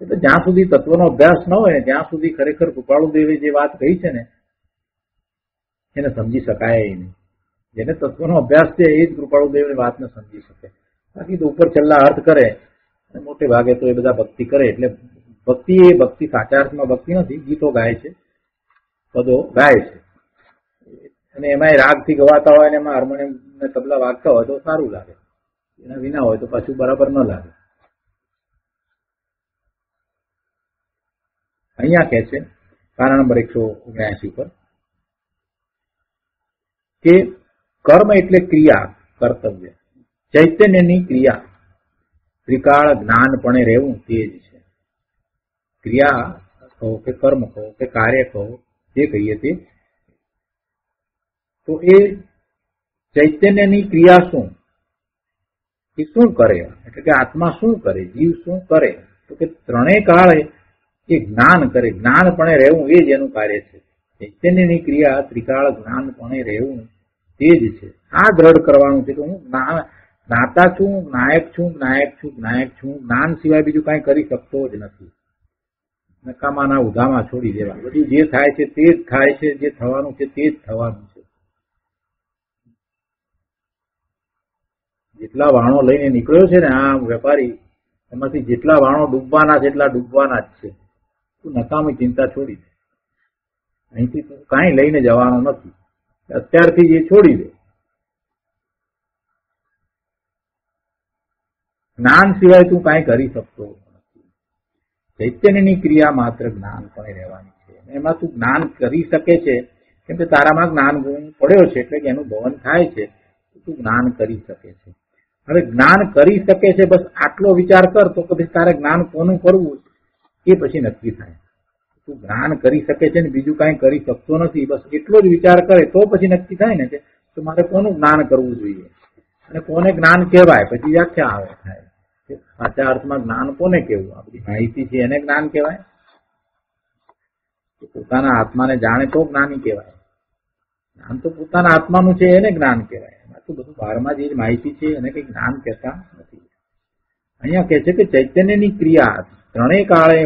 એટલે જ્યાં સુધી તત્વનો અભ્યાસ ન હોય ત્યાં સુધી ખરેખર કૃપાળુ જે વાત કહી છે ને, એને સમજી શકાય નહીં. જેને તત્વનો અભ્યાસ છે, એ જ કૃપાળુ વાતને સમજી શકે. બાકી તો ઉપર છેલ્લા અર્થ કરે મોટે ભાગે તો એ બધા ભક્તિ કરે, એટલે ભક્તિ એ ભક્તિ સાચા અર્થમાં ભક્તિ નથી, ગીતો ગાય છે, પદો ગાય છે. અને એમાંય રાગથી ગવાતા હોય અને એમાં હાર્મોનિયમ તબલા વાગતા હોય તો સારું લાગે. એના વિના હોય તો પાછું બરાબર ન લાગે. અહીંયા કહે છે કારણ નંબર એકસો ઓગણ્યાસી ઉપર, કે કર્મ એટલે ક્રિયા, કર્તવ્ય. ચૈતન્યની ક્રિયા. ત્રિકાળ જ્ઞાનપણે રહેવું તે જ છે. ક્રિયા કહો કે કર્મ કહો કે કાર્ય કહો, જે કહીએ તે તો એ ચૈતન્યની ક્રિયા શું? એ શું કરે? એટલે કે આત્મા શું કરે? જીવ શું કરે? તો કે ત્રણેય કાળે એ જ્ઞાન કરે. જ્ઞાનપણે રહેવું એ જ એનું કાર્ય છે. ચૈતન્યની ક્રિયા ત્રિકાળ જ્ઞાનપણે રહેવું તે જ છે. આ દ્રઢ કરવાનું છે કે હું જ્ઞાતા છું નાયક છું નાયક છું નાયક છું. જ્ઞાન સિવાય બીજું કાંઈ કરી શકતો જ નથી. નકામાના ઉધામાં છોડી દેવા. બધું જે થાય છે તે જ થાય છે. જે થવાનું છે તે જ થવાનું છે. જેટલા વાણો લઈને નીકળ્યો છે ને આ વેપારી, એમાંથી જેટલા વાણો ડૂબવાના છે એટલા ડૂબવાના જ છે. તું નકામી ચિંતા છોડી દે. અહીંથી તું કાંઈ લઈને જવાનો નથી. અત્યારથી એ છોડી દે. જ્ઞાન સિવાય તું કાંઈ કરી શકતો નથી. ચૈતન્યની ક્રિયા માત્ર જ્ઞાન પણ રહેવાની છે. એમાં તું જ્ઞાન કરી શકે છે. કેમ કે તારામાં જ્ઞાન ગુણ પડ્યો છે એટલે કે એનું ભવન થાય છે. તું જ્ઞાન કરી શકે છે. હવે જ્ઞાન કરી શકે છે, બસ આટલો વિચાર કર તો પછી તારે જ્ઞાન કોનું કરવું એ પછી નક્કી થાય. તું જ્ઞાન કરી શકે છે ને બીજું કાંઈ કરી શકતો નથી, બસ એટલો જ વિચાર કરે તો પછી નક્કી થાય ને તો મારે કોનું જ્ઞાન કરવું જોઈએ? અને કોને જ્ઞાન કહેવાય? પછી વ્યાખ્યા આવે થાય. સાચા અર્થમાં જ્ઞાન કોને કહેવું? આ બધી માહિતી છે, એને જ્ઞાન કહેવાય? પોતાના આત્માને જાણે તો જ્ઞાની કહેવાય. જ્ઞાન તો પોતાના આત્માનું છે, એને જ્ઞાન કહેવાય. એમાં બધું બારમાં જે માહિતી છે એને કઈ જ્ઞાન કહેતા નથી. અહીંયા કહે છે કે ચૈતન્યની ક્રિયા ત્રણેય કાળે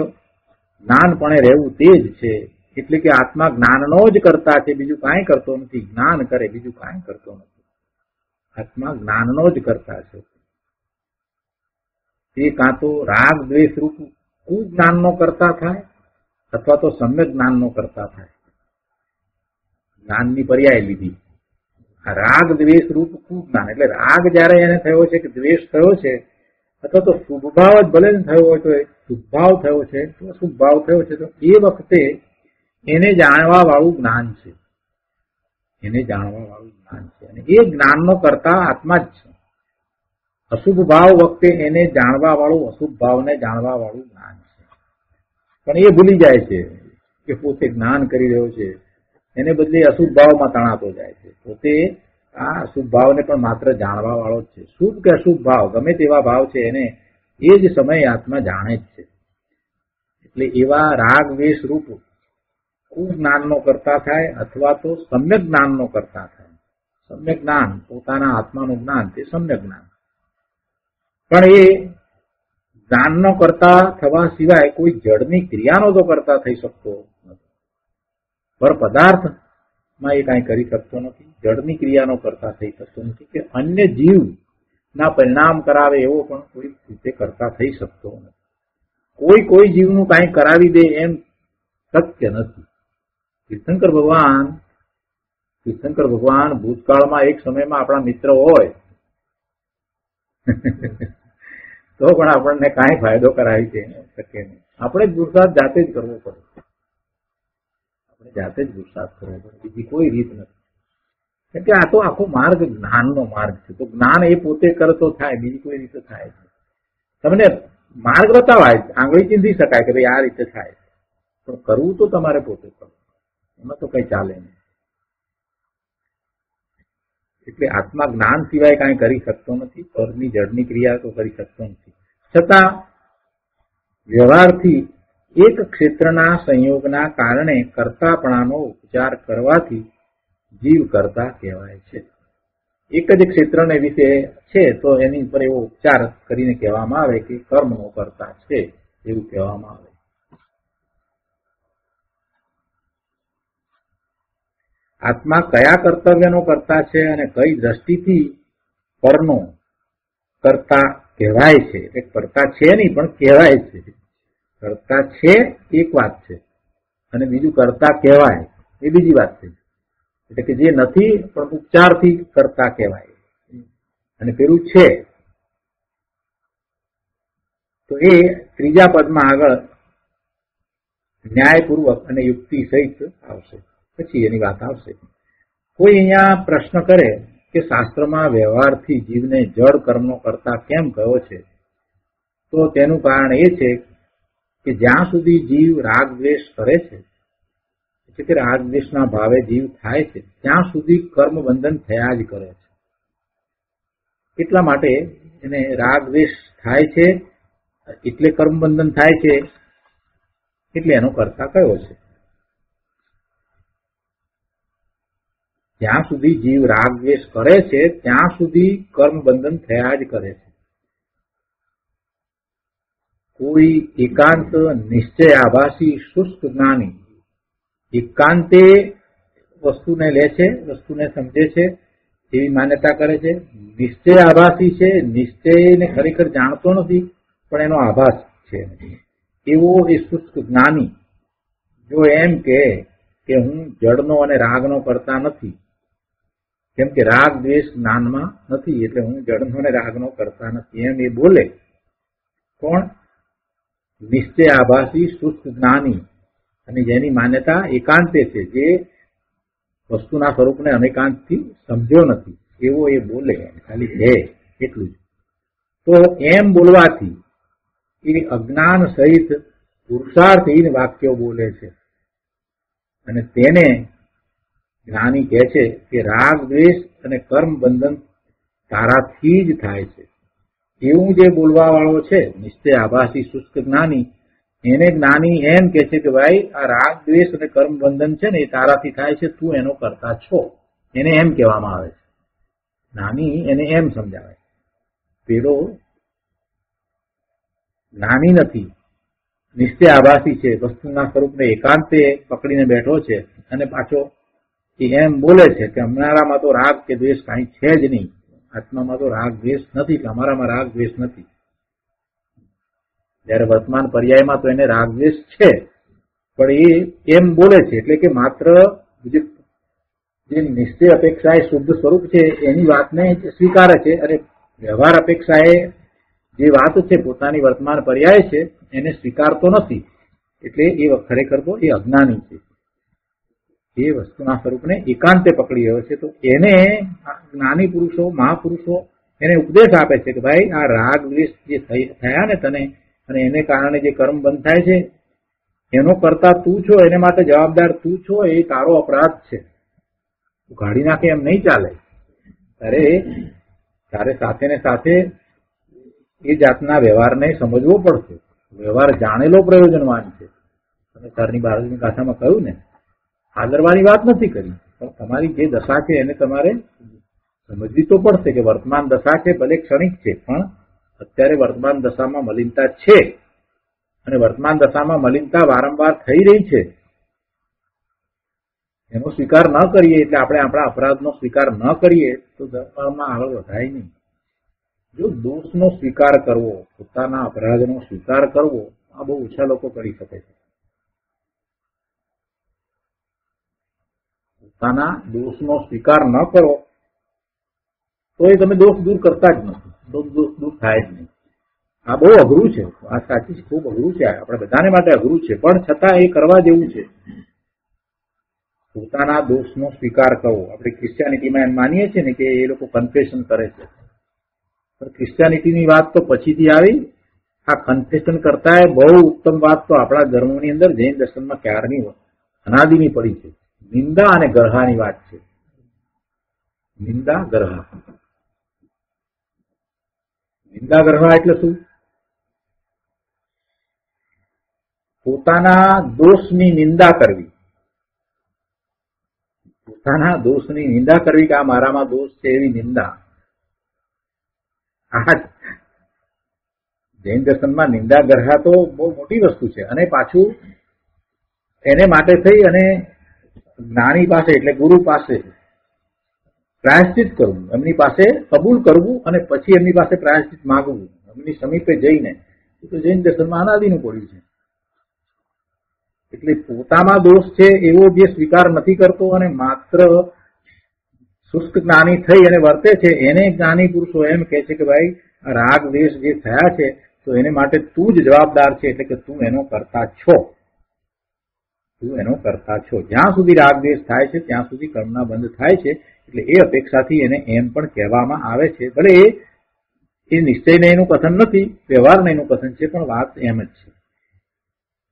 જ્ઞાનપણે રહેવું તે જ છે. એટલે કે આત્મા જ્ઞાનનો જ કરતા છે, બીજું કાંઈ કરતો નથી. જ્ઞાન કરે, બીજું કાંઈ કરતો નથી. આત્મા જ્ઞાનનો જ કરતા છે. તે કાં તો રાગ, દ્વેષ રૂપ કુજ્ઞાનનો કરતા થાય અથવા તો સમ્યક જ્ઞાનનો કરતા થાય. જ્ઞાનની પર્યાય લીધી. રાગ દ્વેષ રૂપ કુજ્ઞાન એટલે રાગ જયારે એને થયો છે કે દ્વેષ થયો છે, અથવા તો શુભભાવ જ ભલે થયો હોય તો શુભભાવ થયો છે, તો શુભભાવ થયો છે, તો એ વખતે એને જાણવા વાળું જ્ઞાન છે. એને જાણવા વાળું જ્ઞાન છે. અને એ જ્ઞાનનો કરતા આત્મા જ છે. અશુભ ભાવ વખતે એને જાણવા વાળું અશુભ ભાવને જાણવા વાળું જ્ઞાન છે. પણ એ ભૂલી જાય છે કે પોતે જ્ઞાન કરી રહ્યો છે. એને બદલે અશુભ ભાવમાં તણાતો જાય છે. પોતે આ અશુભ ભાવને પણ માત્ર જાણવા વાળો જ છે. શુભ કે અશુભ ભાવ, ગમે તેવા ભાવ છે એને એ જ સમયે આત્મા જાણે જ છે. એટલે એવા રાગ વેશ રૂપ કુજ્ઞાનનો કરતા થાય અથવા તો સમ્યક જ્ઞાનનો કરતા થાય. સમ્યક જ્ઞાન, પોતાના આત્માનું જ્ઞાન, તે સમ્યક જ્ઞાન. પણ એ જ્ઞાનનો કરતા થવા સિવાય કોઈ જળની ક્રિયાનો તો કરતા થઈ શકતો પર પદાર્થમાં એ કાંઈ કરી શકતો નથી, જળની ક્રિયાનો કરતા થઈ શકતો નથી કે અન્ય જીવ ના પરિણામ કરાવે એવો પણ કોઈ રીતે કરતા થઈ શકતો નથી. કોઈ કોઈ જીવનું કાંઈ કરાવી દે એમ શક્ય નથી. તીર્થંકર ભગવાન તીર્થંકર ભગવાન ભૂતકાળમાં એક સમયમાં આપણા મિત્ર હોય, તો પણ આપણને કાંઈ ફાયદો કરાવી દે શકે નહીં આપણે જ પુરુષાર્થ જાતે જ કરવો પડે. આપણે જાતે જ પુરુષાર્થ કરવો પડે. બીજી કોઈ રીત નથી. કેમ કે આ તો આખો માર્ગ જ્ઞાનનો માર્ગ છે. તો જ્ઞાન એ પોતે કરતો થાય, બીજી કોઈ રીતે થાય છે તમને માર્ગ બતાવાય, આંગળી ચીંધી શકાય કે ભાઈ આ રીતે થાય. પણ કરવું તો તમારે પોતે કરવું એમાં તો કઈ ચાલે નહીં. એટલે આત્મા જ્ઞાન સિવાય કાંઈ કરી શકતો નથી. પરની જળની ક્રિયા તો કરી શકતો નથી. છતાં વ્યવહારથી એક ક્ષેત્રના સંયોગના કારણે કર્તાપણાનો ઉપચાર કરવાથી જીવ કરતા કહેવાય છે. એક જ ક્ષેત્રને વિશે છે તો એની ઉપર એવો ઉપચાર કરીને કહેવામાં આવે કે કર્મનો કરતા છે એવું કહેવામાં આવે. આત્મા કયા કર્તવ્યનો કરતા છે અને કઈ દ્રષ્ટિથી પરનો કરતા કહેવાય છે? એટલે કરતા છે નહીં, પણ કહેવાય છે. કરતા છે એક વાત છે. અને બીજું કરતા કહેવાય, એ બીજી વાત છે. એટલે કે જે નથી, પણ ઉપચારથી કરતા કહેવાય. અને પેલું છે. તો એ ત્રીજા પદમાં આગળ ન્યાયપૂર્વક અને યુક્તિ સહિત આવશે. પછી એની વાત આવશે. કોઈ અહીંયા પ્રશ્ન કરે કે શાસ્ત્રમાં વ્યવહારથી જીવને જળ કર્મનો કરતા કેમ કયો છે? તો તેનું કારણ એ છે કે જ્યાં સુધી જીવ રાગ દ્વેષ કરે છે, એટલે કે રાગ દ્વેષના ભાવે જીવ થાય છે, ત્યાં સુધી કર્મ બંધન થયા જ કરે છે. એટલા માટે એને રાગ દ્વેષ થાય છે, એટલે કર્મ બંધન થાય છે, એટલે એનો કરતા કયો છે. જ્યાં સુધી જીવ રાગ દ્વેષ કરે છે, ત્યાં સુધી કર્મ બંધન થયા જ કરે છે. કોઈ એકાંત નિશ્ચય આભાસી શુષ્ક જ્ઞાની એકાંતે વસ્તુને લે છે વસ્તુને સમજે છે એવી માન્યતા કરે છે નિશ્ચય આભાસી છે નિશ્ચયને ખરેખર જાણતો નથી પણ એનો આભાસ છે એવો એ શુષ્ક જ્ઞાની જો એમ કે કે હું જળનો અને રાગનો કરતા નથી, કેમ કે રાગ દ્વેષ જ્ઞાનમાં નથી, એટલે હું જળનો અને રાગનો કરતા નથી, એમ એ બોલે કોણ નિશ્ચય આભાસી શુષ્ક જ્ઞાની અને જેની માન્યતા એકાંતે છે, જે વસ્તુના સ્વરૂપને અનેકાંતથી સમજ્યો નથી. એવો એ બોલે, ખાલી હે, એટલું જ. તો એમ બોલવાથી એ અજ્ઞાન સહિત પુરુષાર્થહીન વાક્યો બોલે છે. અને તેને જ્ઞાની કહે છે કે રાગ દ્વેષ અને કર્મ બંધન તારાથી જ થાય છે. એવું જે બોલવા વાળો છે, નિશ્ચય આભાસી શુષ્ક જ્ઞાની, એને જ્ઞાની એમ કે છે કે ભાઈ, આ રાગ, દ્વેષ અને કર્મ બંધન છે ને એ તારાથી થાય છે, તું એનો કરતા છો. એને એમ કહેવામાં આવે છે. જ્ઞાની એને એમ સમજાવે પેલો જ્ઞાની નથી, નિશ્ચય આભાસી છે, વસ્તુના સ્વરૂપને એકાંતે પકડીને બેઠો છે અને પાછો એ એમ બોલે છે કે અમારામાં તો રાગ કે દ્વેષ કાંઈ છે જ નહીં. આત્મામાં તો રાગ દ્વેષ નથી કે અમારામાં રાગ દ્વેષ નથી. જયારે વર્તમાન પર્યાયમાં તો એને રાગ દ્વેષ છે, પણ એ એમ બોલે છે, એટલે કે માત્ર જે નિશ્ચય અપેક્ષા એ શુદ્ધ સ્વરૂપ છે, એની વાતને સ્વીકારે છે, અને વ્યવહાર અપેક્ષાએ જે વાત છે, પોતાની વર્તમાન પર્યાય છે, એને સ્વીકારતો નથી. એટલે એ ખરેખર તો એ અજ્ઞાની છે. એ વસ્તુના સ્વરૂપને એકાંતે પકડી રહ્યો છે તો એને જ્ઞાની પુરુષો, મહાપુરુષો એને ઉપદેશ આપે છે કે ભાઈ આ રાગ દ્વેષ જે થયા ને તને અને એને કારણે જે કર્મ બંધ થાય છે, એનો કરતા તું છો, એને માટે જવાબદાર તું છો, એ તારો અપરાધ છે. તું કાઢી નાખે એમ નહીં ચાલે. તારે તારે સાથે ને સાથે એ જાતના વ્યવહારને સમજવો પડશે. વ્યવહાર જાણેલો પ્રયોજનવાન છે. તમે સરની બાળકની કાથામાં કહ્યું ને આદરવાની વાત નથી કરી. પણ તમારી જે દશા છે એને તમારે સમજવી તો પડશે કે વર્તમાન દશા છે, ભલે ક્ષણિક છે, પણ અત્યારે વર્તમાન દશામાં મલિનતા છે. અને વર્તમાન દશામાં મલિનતા વારંવાર થઈ રહી છે. એનો સ્વીકાર ન કરીએ એટલે આપણે આપણા અપરાધનો સ્વીકાર ન કરીએ તો ધર્મમાં આગળ વધાય નહીં. જો દોષનો સ્વીકાર કરવો, પોતાના અપરાધનો સ્વીકાર કરવો, આ બહુ ઓછા લોકો કરી શકે છે. પોતાના દોષનો સ્વીકાર ન કરો તો એ તમે દોષ દૂર કરતા જ નથી. દોષ દૂર થાય જ નહીં. આ બહુ અઘરું છે. આ સાચી ખૂબ અઘરું છે. આપણે બધાને માટે અઘરું છે, પણ છતાં એ કરવા જેવું છે. પોતાના દોષનો સ્વીકાર કરવો આપણે ક્રિશ્ચિયાનિટીમાં એમ માનીએ છીએ ને કે એ લોકો કન્ફેશન કરે છે. પણ ક્રિશ્ચિયાનિટીની વાત તો પછીથી આવી. આ કન્ફેશન કરતા બહુ ઉત્તમ વાત તો આપણા ધર્મોની અંદર જૈન દર્શનમાં ક્યારની અનાદિની પડી છે. નિંદા અને ગરહાની વાત છે. નિંદા, ગરહા. નિંદા, ગરહા એટલે શું? પોતાના દોષની નિંદા કરવી. પોતાના દોષની નિંદા કરવી કે આ મારામાં દોષ છે એવી નિંદા. આ જૈન દર્શનમાં નિંદા, ગરહા તો બહુ મોટી વસ્તુ છે. અને પાછું એને માટે થઈ અને જ્ઞાની પાસે એટલે ગુરુ પાસે પ્રાયશ્ચિત કરવું, એમની પાસે કબૂલ કરવું અને પછી એમની પાસે પ્રાયશ્ચિત માગવું, એમની સમીપે જઈને. એ તો જૈન દર્શનમાં અનાદિનું પડ્યું છે. એટલે પોતામાં દોષ છે એવો જે સ્વીકાર નથી કરતો અને માત્ર શુષ્ક જ્ઞાની થઈ અને વર્તે છે, એને જ્ઞાની પુરુષો એમ કે છે કે ભાઈ રાગ દેશ જે થયા છે, તો એને માટે તું જ જવાબદાર છે, એટલે કે તું એનો કરતા છો. એનો કરતા છો? જ્યાં સુધી રાગ દ્વેષ થાય છે, ત્યાં સુધી કર્મના બંધ થાય છે, એટલે એ અપેક્ષાથી એને એમ પણ કહેવામાં આવે છે. ભલે એ નિશ્ચયને એનું કથન નથી, વ્યવહારને એનું કથન છે, પણ વાત એમ જ છે.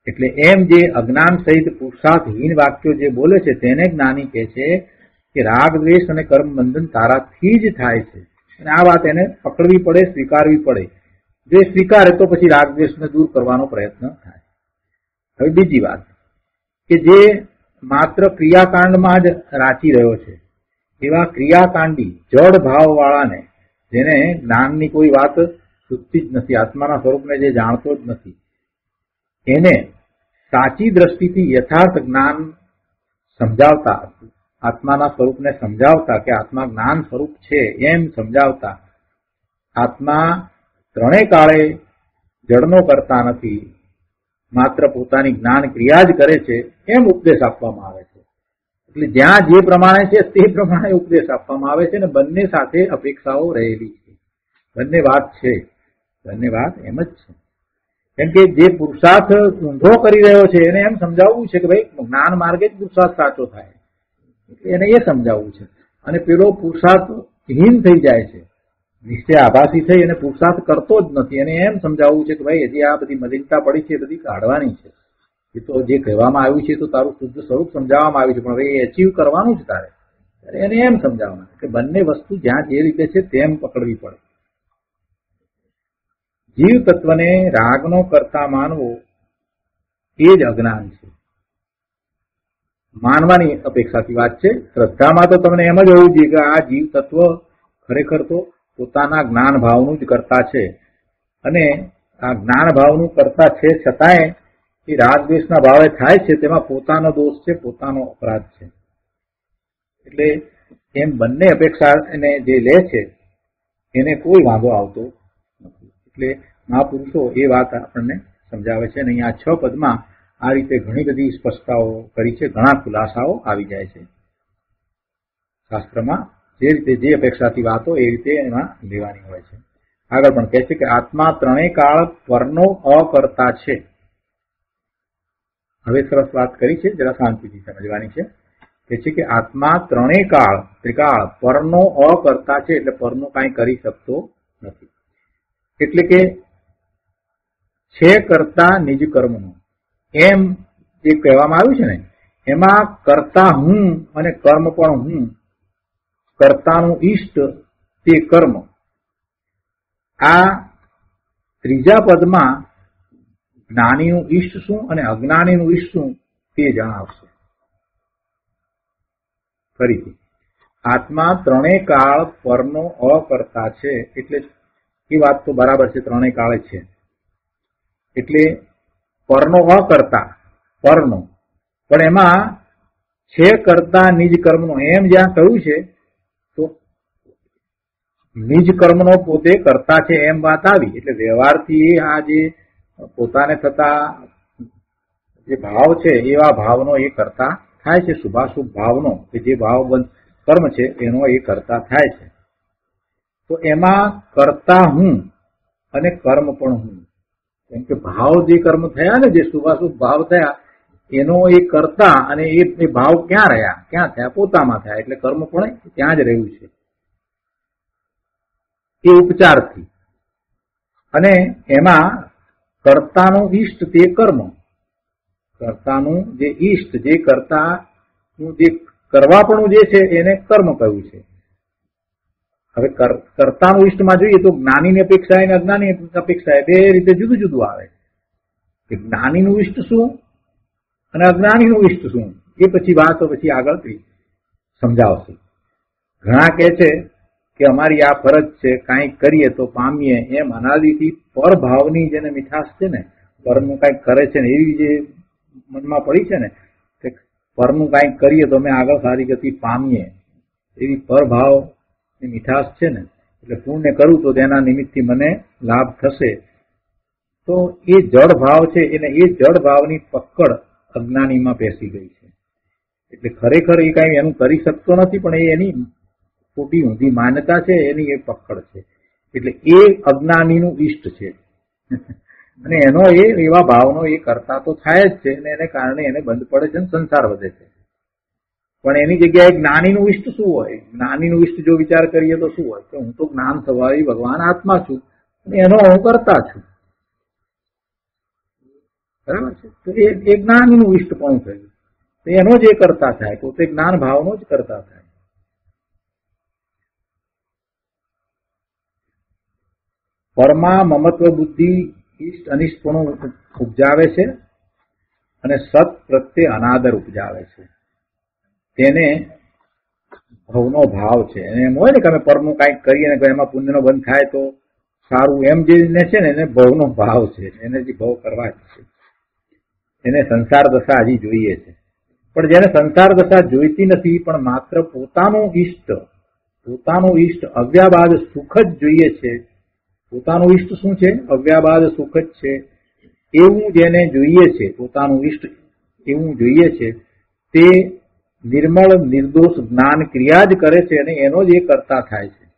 એટલે એમ જે અજ્ઞાન સહિત પુરુષાર્થહીન વાક્યો જે બોલે છે, તેને જ્ઞાની કહે છે કે રાગ દ્વેષ અને કર્મ બંધન તારાથી જ થાય છે. અને આ વાત એને પકડવી પડે, સ્વીકારવી પડે. જે સ્વીકારે, તો પછી રાગ દ્વેષને દૂર કરવાનો પ્રયત્ન થાય. હવે બીજી વાત. કે જે માત્ર ક્રિયાકાંડમાં જ રાચી રહ્યો છે. એવા ક્રિયાકાંડી, જડ ભાવ વાળાને જેને જ્ઞાનની કોઈ વાત સુધતી જ નથી, આત્માના સ્વરૂપને જે જાણતો જ નથી, એને સાચી દ્રષ્ટિથી યથાર્થ જ્ઞાન સમજાવતા, આત્માના સ્વરૂપને સમજાવતા કે આત્મા જ્ઞાન સ્વરૂપ છે એમ સમજાવતા, આત્મા ત્રણેય કાળે જડનો કરતા નથી માત્ર પોતાની જ્ઞાન ક્રિયા જ કરે છે, એમ ઉપદેશ આપવામાં આવે છે. એટલે જ્યાં જે પ્રમાણે છે, તે પ્રમાણે ઉપદેશ આપવામાં આવે છે અને બંને સાથે અપેક્ષાઓ રહેલી છે. બંને વાત છે. બંને વાત એમ જ છે. કેમ કે જે પુરુષાર્થ ઊંધો કરી રહ્યો છે, એને એમ સમજાવવું છે કે ભાઈ, જ્ઞાન માર્ગે જ પુરુષાર્થ સાચો થાય. એને એ સમજાવવું છે. અને પેલો પુરુષાર્થ હીન થઈ જાય છે. નિશ્ચય આભાસી થઈ અને પુરુષાર્થ કરતો જ નથી. અને એમ સમજાવવું છે કે ભાઈ, હજી આ બધી મલિનતા પડી છે બધી કાઢવાની છે. એ તો જે કહેવામાં આવ્યું છે તો તારું શુદ્ધ સ્વરૂપ સમજાવવામાં આવ્યું છે, પણ હવે એ અચીવ કરવાનું જ તારે. એને એમ સમજાવવાનું કે બંને વસ્તુ જ્યાં જે રીતે છે તેમ પકડવી પડે. જીવ તત્વને રાગનો કરતા માનવો એ જ અજ્ઞાન છે. માનવાની અપેક્ષાથી વાત છે. શ્રદ્ધામાં તો તમને એમ જ હોવું જોઈએ કે આ જીવ તત્વ ખરેખર તો પોતાના જ્ઞાન ભાવનું જ કરતા છે. અને આ જ્ઞાન ભાવનું કરતા છે છતાંય એ રાગદ્વેષના ભાવે થાય છે, તેમાં પોતાનો દોષ છે, પોતાનો અપરાધ છે. એટલે એમ બંને અપેક્ષા એને જે લે છે, એને કોઈ વાંધો આવતો નથી. એટલે મહાપુરુષો એ વાત આપણને સમજાવે છે અને અહીંયા છ પદમાં આ રીતે ઘણી બધી સ્પષ્ટતાઓ કરી છે. ઘણા ખુલાસાઓ આવી જાય છે. શાસ્ત્રમાં જે રીતે જે અપેક્ષાથી વાતો, એ રીતે એમાં લેવાની હોય છે. આગળ પણ કહે છે કે આત્મા ત્રણેય કાળ પરનો અકર્તા છે. હવે સરસ વાત કરી છે, જરા શાંતિથી સમજવાની છે. કે છે કે આત્મા ત્રણેય કાળ, ત્રિકાળ પરનો અકર્તા છે, એટલે પરનો કાંઈ કરી શકતો નથી. એટલે કે છે કરતા નિજ કર્મનો. એમ જે કહેવામાં આવ્યું છે ને, એમાં કરતા હું અને કર્મ પણ હું કર્તાનું ઈષ્ટ તે કર્મ. આ ત્રીજા પદમાં જ્ઞાનીનું ઈષ્ટ શું અને અજ્ઞાનીનું ઈષ્ટ શું તે જણાવશે. ફરીથી, આત્મા ત્રણેય કાળ પરનો અકર્તા છે એટલે એ વાત તો બરાબર છે ત્રણેય કાળે છે. એટલે પરનો અકર્તા, પરનો. પણ એમાં છે કરતા નિજ કર્મનો. એમ જ્યાં કહ્યું છે નિજ કર્મનો પોતે કરતા છે એમ વાત આવી. એટલે વ્યવહારથી આ જે પોતાને થતા જે ભાવ છે, એવા ભાવનો એ કરતા થાય છે, શુભાશુભ ભાવનો, કે જે ભાવ કર્મ છે, એનો એ કરતા થાય છે. તો એમાં કરતા હું અને કર્મ પણ હું. કેમ કે ભાવ જે કર્મ થયા ને, જે શુભાશુભ ભાવ થયા, એનો એ કરતા અને એ ભાવ ક્યાં રહ્યા? ક્યાં થયા? પોતામાં થયા. એટલે કર્મ પણ ત્યાં જ રહ્યું છે. એ ઉપચારથી. અને એમાં કર્તાનું ઈષ્ટ તે કર્મ. કર્તાનું જે ઈષ્ટ જે કર્તાનું જે કરવાપણું જે છે એને કર્મ કહ્યું છે. હવે કર્તાનું ઈષ્ટમાં જોઈએ તો જ્ઞાનીની અપેક્ષા અને અજ્ઞાની અપેક્ષા બે રીતે જુદું જુદું આવે. કે જ્ઞાનીનું ઈષ્ટ શું અને અજ્ઞાનીનું ઈષ્ટ શું? એ પછી વાત પછી આગળ સમજાવશે. ઘણા કહે છે કે અમારી આ ફરજ છે કાંઈક કરીએ તો પામીએ એમ અનાદિથી પરભાવની જેને મીઠાશ છે ને, પરનું કાંઈક કરે છે ને, એવી જે મનમાં પડી છે ને, કે પરનું કાંઈક કરીએ તો અમે આગળ સારી ગતિ પામીએ. એવી પરભાવની મીઠાશ છે ને, એટલે પુણ્ય કરું તો તેના નિમિત્તથી મને લાભ થશે. તો એ જળ ભાવ છે, એને એ જળ ભાવની પકડ અજ્ઞાનીમાં બેસી ગઈ છે. એટલે ખરેખર એ કાંઈ એનું કરી શકતો નથી, પણ એ એની ખોટી ઊંધી માન્યતા છે, એની એ પકડ છે. એટલે એ અજ્ઞાનીનું ઈષ્ટ છે. અને એનો એ, એવા ભાવનો એ કરતા તો થાય જ છે અને એને કારણે એને બંધ પડે છે અને સંસાર વધે છે. પણ એની જગ્યાએ જ્ઞાનીનું ઈષ્ટ શું હોય? જ્ઞાનીનું ઈષ્ટ જો વિચાર કરીએ તો શું હોય? કે હું તો જ્ઞાન સ્વભાવી ભગવાન આત્મા છું, અને એનો હું કરતા છું. બરાબર છે? તો એ જ્ઞાનીનું પણ થયું? એનો જ એ કરતા થાય, પોતે જ્ઞાન ભાવનો જ કરતા થાય. પરમા મમત્વ બુદ્ધિ ઈષ્ટ અનિષ્ટપણું ઉપજાવે છે અને સત પ્રત્યે અનાદર ઉપજાવે છે. તેને ભવનો ભાવ છે. અને એમ હોય ને કે અમે પરનું કાંઈક કરીએ ને એમાં પુણ્યનો બંધ થાય તો સારું એમ જેને છે ને એને ભવનો ભાવ છે. એને જે ભવ કરવા જ છે. એને સંસાર દશા હજી જોઈએ છે. પણ જેને સંસાર દશા જોઈતી નથી, પણ માત્ર પોતાનું ઈષ્ટ પોતાનું ઈષ્ટ અવ્યાબાદ સુખ જ જોઈએ છે પોતાનું ઈષ્ટ શું છે? અવ્યાબાદ સુખ જ છે. એવું જેને જોઈએ છે, પોતાનું ઈષ્ટ એવું જોઈએ છે, તે નિર્મળ, નિર્દોષ જ્ઞાન ક્રિયા જ કરે છે અને એનો જ એ કરતા થાય છે.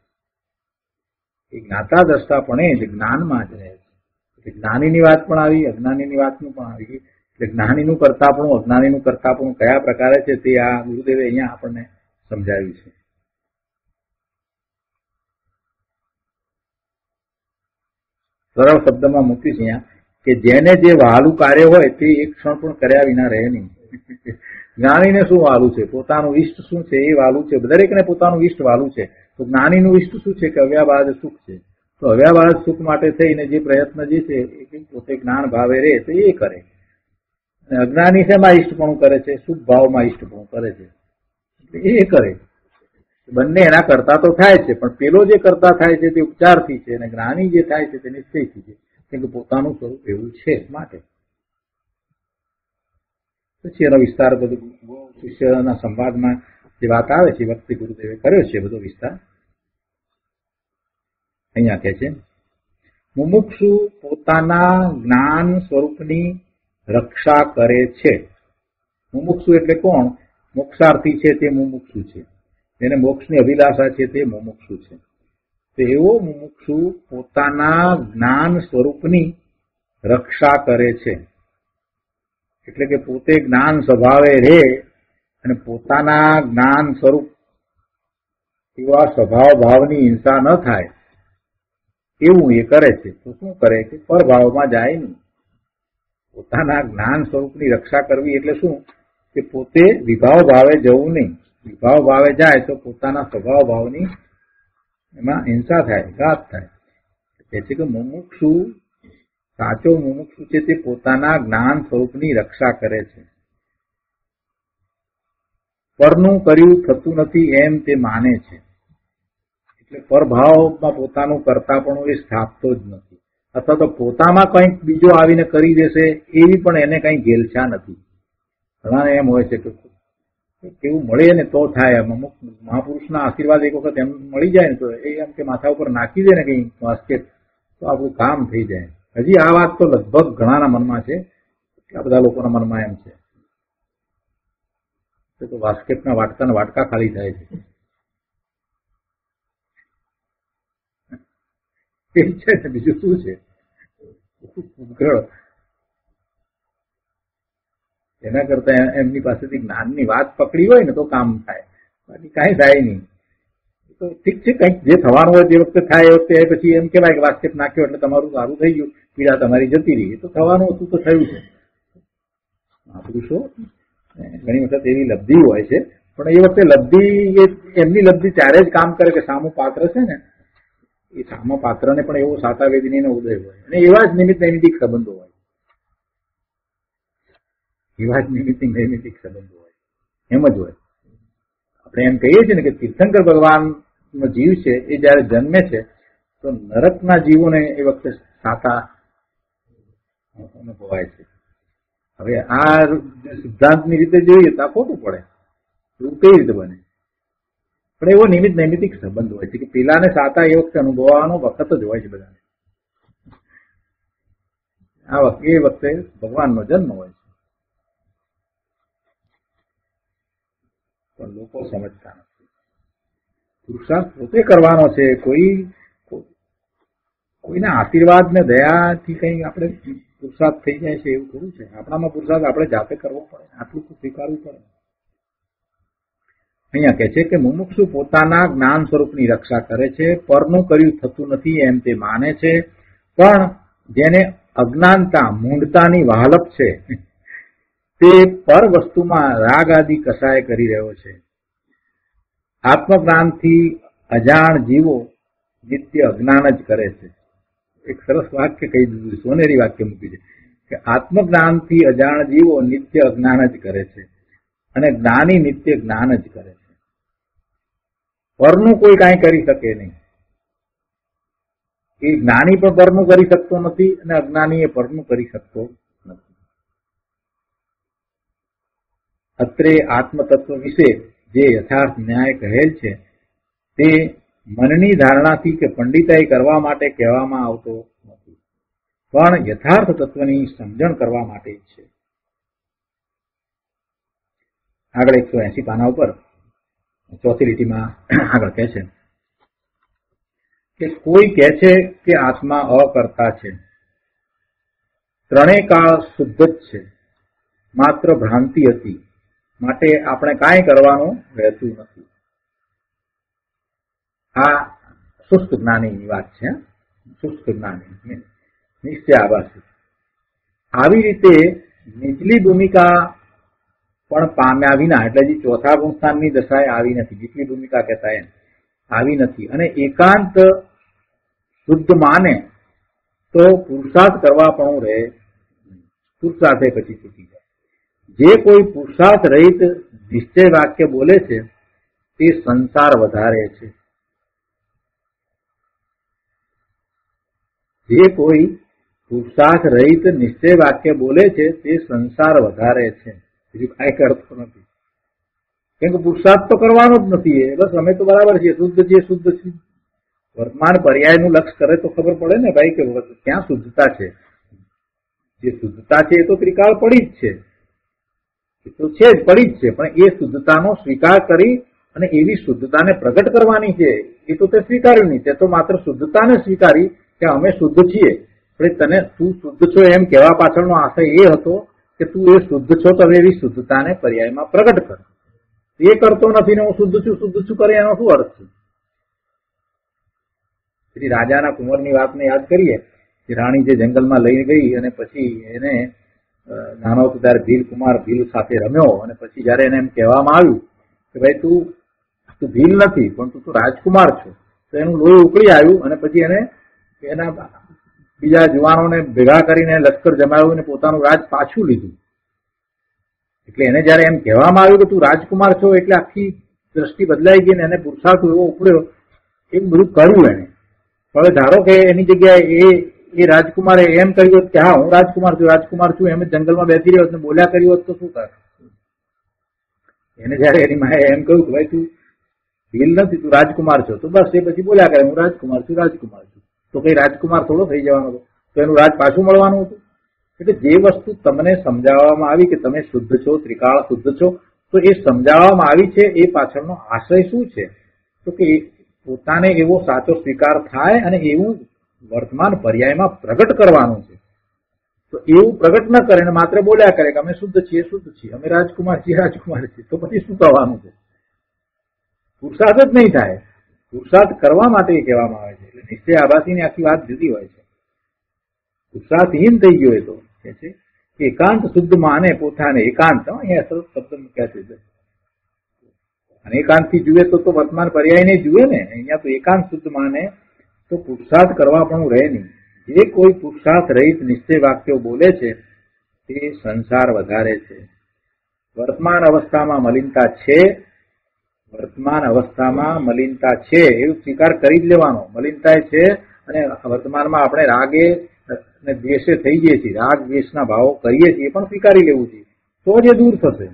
એ જ્ઞાતા દ્રષ્ટાપણે જ, જ્ઞાનમાં જ રહે છે. જ્ઞાનીની વાત પણ આવી, અજ્ઞાનીની વાતનું પણ આવી. એટલે જ્ઞાનીનું કરતાપણું અજ્ઞાનીનું કરતાપણું કયા પ્રકારે છે તે આ ગુરુદેવે અહીંયા આપણને સમજાવ્યું છે. સરળ શબ્દમાં મૂક્યું છે કે જેને જે વહાલું કાર્ય હોય તે એક ક્ષણ પણ કર્યા વિના રહે નહીં. જ્ઞાનીને શું વાલું છે? પોતાનું ઈષ્ટ શું છે એ વાલું છે. દરેકને પોતાનું ઈષ્ટ વાલું છે. તો જ્ઞાનીનું ઈષ્ટ શું છે કે અવ્યાબાદ સુખ છે? તો અવ્યાબાદ સુખ માટે થઈને જે પ્રયત્ન જે છે, એ પોતે જ્ઞાન ભાવે રહે તો એ કરે. અજ્ઞાની શેમાં ઈષ્ટપણું કરે છે? શુભ ભાવમાં ઈષ્ટપણું કરે છે. એ કરે. બંને એના કરતા તો થાય છે, પણ પેલો જે કરતા થાય છે તે ઉપચારથી છે અને જ્ઞાની જે થાય છે તે નિશ્ચયથી છે. કેમ કે પોતાનું સ્વરૂપ એવું છે માટે. પછી એનો વિસ્તાર બધું શિષ્યના સંવાદમાં જે વાત આવે છે, ભક્તિ ગુરુદેવે કર્યો છે બધો વિસ્તાર. અહીંયા કહે છે, મુમુક્ષુ પોતાના જ્ઞાન સ્વરૂપની રક્ષા કરે છે. મુમુક્ષુ એટલે કોણ? મોક્ષાર્થી છે તે મુમુક્ષુ છે. એને મોક્ષની અભિલાષા છે તે મુમુક્ષુ છે. તો એવો મુમુક્ષુ પોતાના જ્ઞાન સ્વરૂપની રક્ષા કરે છે. એટલે કે પોતે જ્ઞાન સ્વભાવે રહે અને પોતાના જ્ઞાન સ્વરૂપ એવા સ્વભાવ ભાવની હિંસા ન થાય. એવું એ કરે છે. તો શું કરે કે પરભાવમાં જાય નહીં. પોતાના જ્ઞાન સ્વરૂપની રક્ષા કરવી એટલે શું? કે પોતે વિભાવ ભાવે જવું નહીં. વિભાવ ભાવે જાય તો પોતાના સ્વભાવ ભાવની એમાં હિંસા થાય, ઘાત થાય. તેથી કે મુમુક્ષુ, સાચો મુમુક્ષુ છે તે પોતાના જ્ઞાન સ્વરૂપની રક્ષા કરે છે. પરનું કર્યું થતું નથી એમ તે માને છે. એટલે પરભાવમાં પોતાનું કરતા પણ એ સ્થાપતો જ નથી. અથવા તો પોતામાં કંઈક બીજો આવીને કરી દેશે એવી પણ એને કંઈ ઘેલછા નથી. ઘણાને એમ હોય છે કે કેવું મળે ને તો થાય. અમુક મહાપુરુષના આશીર્વાદ એક વખત એમ મળી જાય ને તો એ એમ કે માથા ઉપર નાખી દે ને કંઈ બાસ્કેટ તો આપણું કામ થઈ જાય. હજી આ વાત તો લગભગ ઘણાના મનમાં છે આ બધા લોકોના મનમાં એમ છે. તો બાસ્કેટના વાટકાના વાટકા ખાલી થાય છે. એ છે ને બીજું શું છે? ઉપગ્રહ એના કરતા એમની પાસેથી જ્ઞાનની વાત પકડી હોય ને તો કામ થાય. બાકી કાંઈ થાય નહીં. તો ઠીક છે, કંઈક જે થવાનું હોય તે વખતે થાય, એ વખતે પછી એમ કહેવાય કે બાસ્કેટ નાખ્યો એટલે તમારું સારું થઈ ગયું, પીડા તમારી જતી રહી. તો થવાનું હતું, તો થયું છે. મહાપુરુષો ઘણી વખત એવી લબ્ધિ હોય છે, પણ એ વખતે લબ્ધિ એમની લબ્ધિ ત્યારે જ કામ કરે કે સામું પાત્ર છે ને, એ સામા પાત્રને પણ એવો સાતા વેદનીનો ઉદય હોય. અને એવા જ નિમિત્ત નૈમિતિક સંબંધો હોય. એવા નિમિત્તે નૈમિતિક સંબંધો હોય. એમ જ હોય. આપણે એમ કહીએ છીએ ને કે તીર્થંકર ભગવાનનો જીવ છે, એ જયારે જન્મે છે, તો નરકના જીવોને એ વખતે સાતા અનુભવાય છે. હવે આ સિદ્ધાંતની રીતે જોઈએ તો આ ખોટું પડે. એવું કઈ રીતે બને? પણ એવો નિમિત્ત નૈમિતિક સંબંધ હોય છે કે પેલાને સાતા એ વખતે અનુભવવાનો વખત જ હોય છે બધાને. આ વખતે એ વખતે ભગવાનનો જન્મ હોય છે. પણ લોકો સમજતા નથી. પુરુષાર્થ પોતે કરવાનો છે, કોઈ કોઈના આશીર્વાદ ને દયાથી કઈ આપણે પુરુષાર્થ થઈ જાય છે એવું થોડું છે. આપણામાં પુરુષાર્થ આપણે જાતે કરવો પડે, આટલું તો સ્વીકારવું પડે. અહીંયા કહે છે કે મુમુક્ષુ પોતાના જ્ઞાન સ્વરૂપની રક્ષા કરે છે, પરનું કર્યું થતું નથી એમ તે માને છે, પણ જેને અજ્ઞાનતા મૂંઢતાની વહાલપ છે તે પર વસ્તુમાં રાગ આદિ કસાય કરી રહ્યો છે. આત્મજ્ઞાનથી અજાણ જીવો નિત્ય અજ્ઞાન જ કરે છે. એક સરસ વાક્ય કહી દીધું સોનેરી વાક્ય મૂકી છે, કે આત્મજ્ઞાનથી અજાણ જીવો નિત્ય અજ્ઞાન જ કરે છે અને જ્ઞાની નિત્ય જ્ઞાન જ કરે છે. પરનું કોઈ કાંઈ કરી શકે નહીં. એ જ્ઞાની પણ પરનું કરી શકતો નથી અને અજ્ઞાની એ પરનું કરી શકતો નથી અત્રે આત્મતત્વ વિશે જે યથાર્થ ન્યાય કહેલ છે, તે મનની ધારણાથી કે પંડિતાઈ કરવા માટે કહેવામાં આવતો નથી. પણ યથાર્થ તત્વની સમજણ કરવા માટે છે. આગળ એકસો એસી પાના ઉપર, ચોથી લીટીમાં આગળ કહે છે કે કોઈ કહે છે કે આત્મા અકર્તા છે. ત્રણેય કાળ શુદ્ધ જ છે. માત્ર ભ્રાંતિ હતી. માટે આપણે કાંઈ કરવાનું રહેતું નથી. આ શુષ્ક જ્ઞાનીની વાત છે શુષ્ક જ્ઞાની નિશ્ચય આભાસી. આવી રીતે નીચલી ભૂમિકા પણ પામ્યા વિના, એટલે જે ચોથા ગુણસ્થાનની દશાએ આવી નથી જેટલી ભૂમિકા કહેતા એમ, આવી નથી. અને એકાંત શુદ્ધ માને તો પુરુષાર્થ કરવા પણ રહે પુરુષાર્થે પછી ચૂકી જાય. જે કોઈ પુરુષાર્થ રહિત નિશ્ચય વાક્ય બોલે છે, તે સંસાર વધારે છે. જે કોઈ પુરુષાર્થ રહિત નિશ્ચય વાક્ય બોલે છે, તે સંસાર વધારે છે. બીજું કાંઈ કરતો નથી. કેમ કે પુરુષાર્થ તો કરવાનો જ નથી એ. બસ અમે તો બરાબર છીએ, શુદ્ધ છીએ શુદ્ધ છીએ. વર્તમાન પર્યાયનું લક્ષ કરે તો ખબર પડે ને ભાઈ કે ક્યાં શુદ્ધતા છે? જે શુદ્ધતા છે એ તો ત્રિકાળ પડી જ છે. તો છે જ, પડી જ છે. પણ એ શુદ્ધતાનો સ્વીકાર કરી અને એવી શુદ્ધતાને પ્રગટ કરવાની છે, એ તો તે સ્વીકાર્યું નહીં. તે તો માત્ર શુદ્ધતાને સ્વીકારી કે અમે શુદ્ધ છીએ. પણ તને તું શુદ્ધ છો એમ કહેવા પાછળનો આશય એ હતો કે તું એ શુદ્ધ છો, તો એવી શુદ્ધતાને પર્યાયમાં પ્રગટ કર. એ કરતો નથી ને હું શુદ્ધ છું શુદ્ધ છું કરે, એનો શું અર્થ છે? શ્રી રાજાના કુંવરની વાતને યાદ કરીએ. રાણી જે જંગલમાં લઈ ગઈ અને પછી એને નાનો હતો ત્યારે ભીલ કુમાર ભીલ સાથે રમ્યો અને પછી જયારે એને એમ કહેવામાં આવ્યું કે ભાઈ તું તું ભીલ નથી, પણ તું તો રાજકુમાર છો, તો એનું લોહી ઉકળી આવ્યું અને પછી એને એના બીજા જવાનોને ભેગા કરીને લશ્કર જમાવ્યું અને પોતાનું રાજ પાછું લીધું. એટલે એને જયારે એમ કહેવામાં આવ્યું કે તું રાજકુમાર છો, એટલે આખી દ્રષ્ટિ બદલાઈ ગઈ ને એને પુરુષાર્થ એવો ઉપડ્યો. એવું બધું કર્યું એને હવે ધારો કે એની જગ્યાએ એ એ રાજકુમારે એમ કહ્યું કે હા, હું રાજકુમાર છું રાજકુમાર છું, એમ જંગલમાં બેસી રહ્યો બોલ્યા કર્યું તો શું કર એને જયારે એની માએ એમ કહ્યું કે, ભાઈ, તું ભીલ નથી, તું રાજકુમાર છો. તો બસ, એ પછી બોલ્યા કરે, હું રાજકુમાર છું રાજકુમાર છું. તો કઈ રાજકુમાર થોડો થઈ જવાનો હતો, તો એનું રાજ પાછું મળવાનું હતું. એટલે જે વસ્તુ તમને સમજાવવામાં આવી કે તમે શુદ્ધ છો, ત્રિકાળ શુદ્ધ છો, તો એ સમજાવવામાં આવી છે, એ પાછળનો આશય શું છે? તો કે પોતાને એવો સાચો સ્વીકાર થાય અને એવું વર્તમાન પર્યાયમાં પ્રગટ કરવાનું છે. તો એવું પ્રગટ ન કરે ને માત્ર બોલ્યા કરે કે અમે શુદ્ધ છીએ શુદ્ધ છીએ. અમે રાજકુમાર છીએ રાજકુમાર છીએ. તો પછી શું થવાનું છે? પુરુષાર્થ જ નહીં થાય. પુરુષાર્થ કરવા માટે કહેવામાં આવે છે. એટલે નિશ્ચય આભાસીની આખી વાત જુદી હોય છે. પુરુષાર્થહીન થઈ ગયો તો. કે છે? કે એકાંત શુદ્ધ માને પોતાને. એકાંત. અહીંયા સરસ શબ્દ મૂક્યા છે. અને એકાંતથી જુએ તો વર્તમાન પર્યાયને જુએ ને. અહીંયા તો એકાંત શુદ્ધ માને તો પુરુષાર્થ કરવા પણ રહે નહીં. જે કોઈ પુરુષાર્થ રહિત નિશ્ચય વાક્યો બોલે છે, તે સંસાર વધારે છે. વર્તમાન અવસ્થામાં મલિનતા છે, વર્તમાન અવસ્થામાં મલિનતા છે, એવું સ્વીકાર કરી જ લેવાનો. મલિનતા છે અને વર્તમાનમાં આપણે રાગે અને દ્વેષે થઈ જઈએ છીએ. રાગ, દ્વેષના ભાવો કરીએ છીએ પણ સ્વીકારી લેવું છે તો જે દૂર થશે.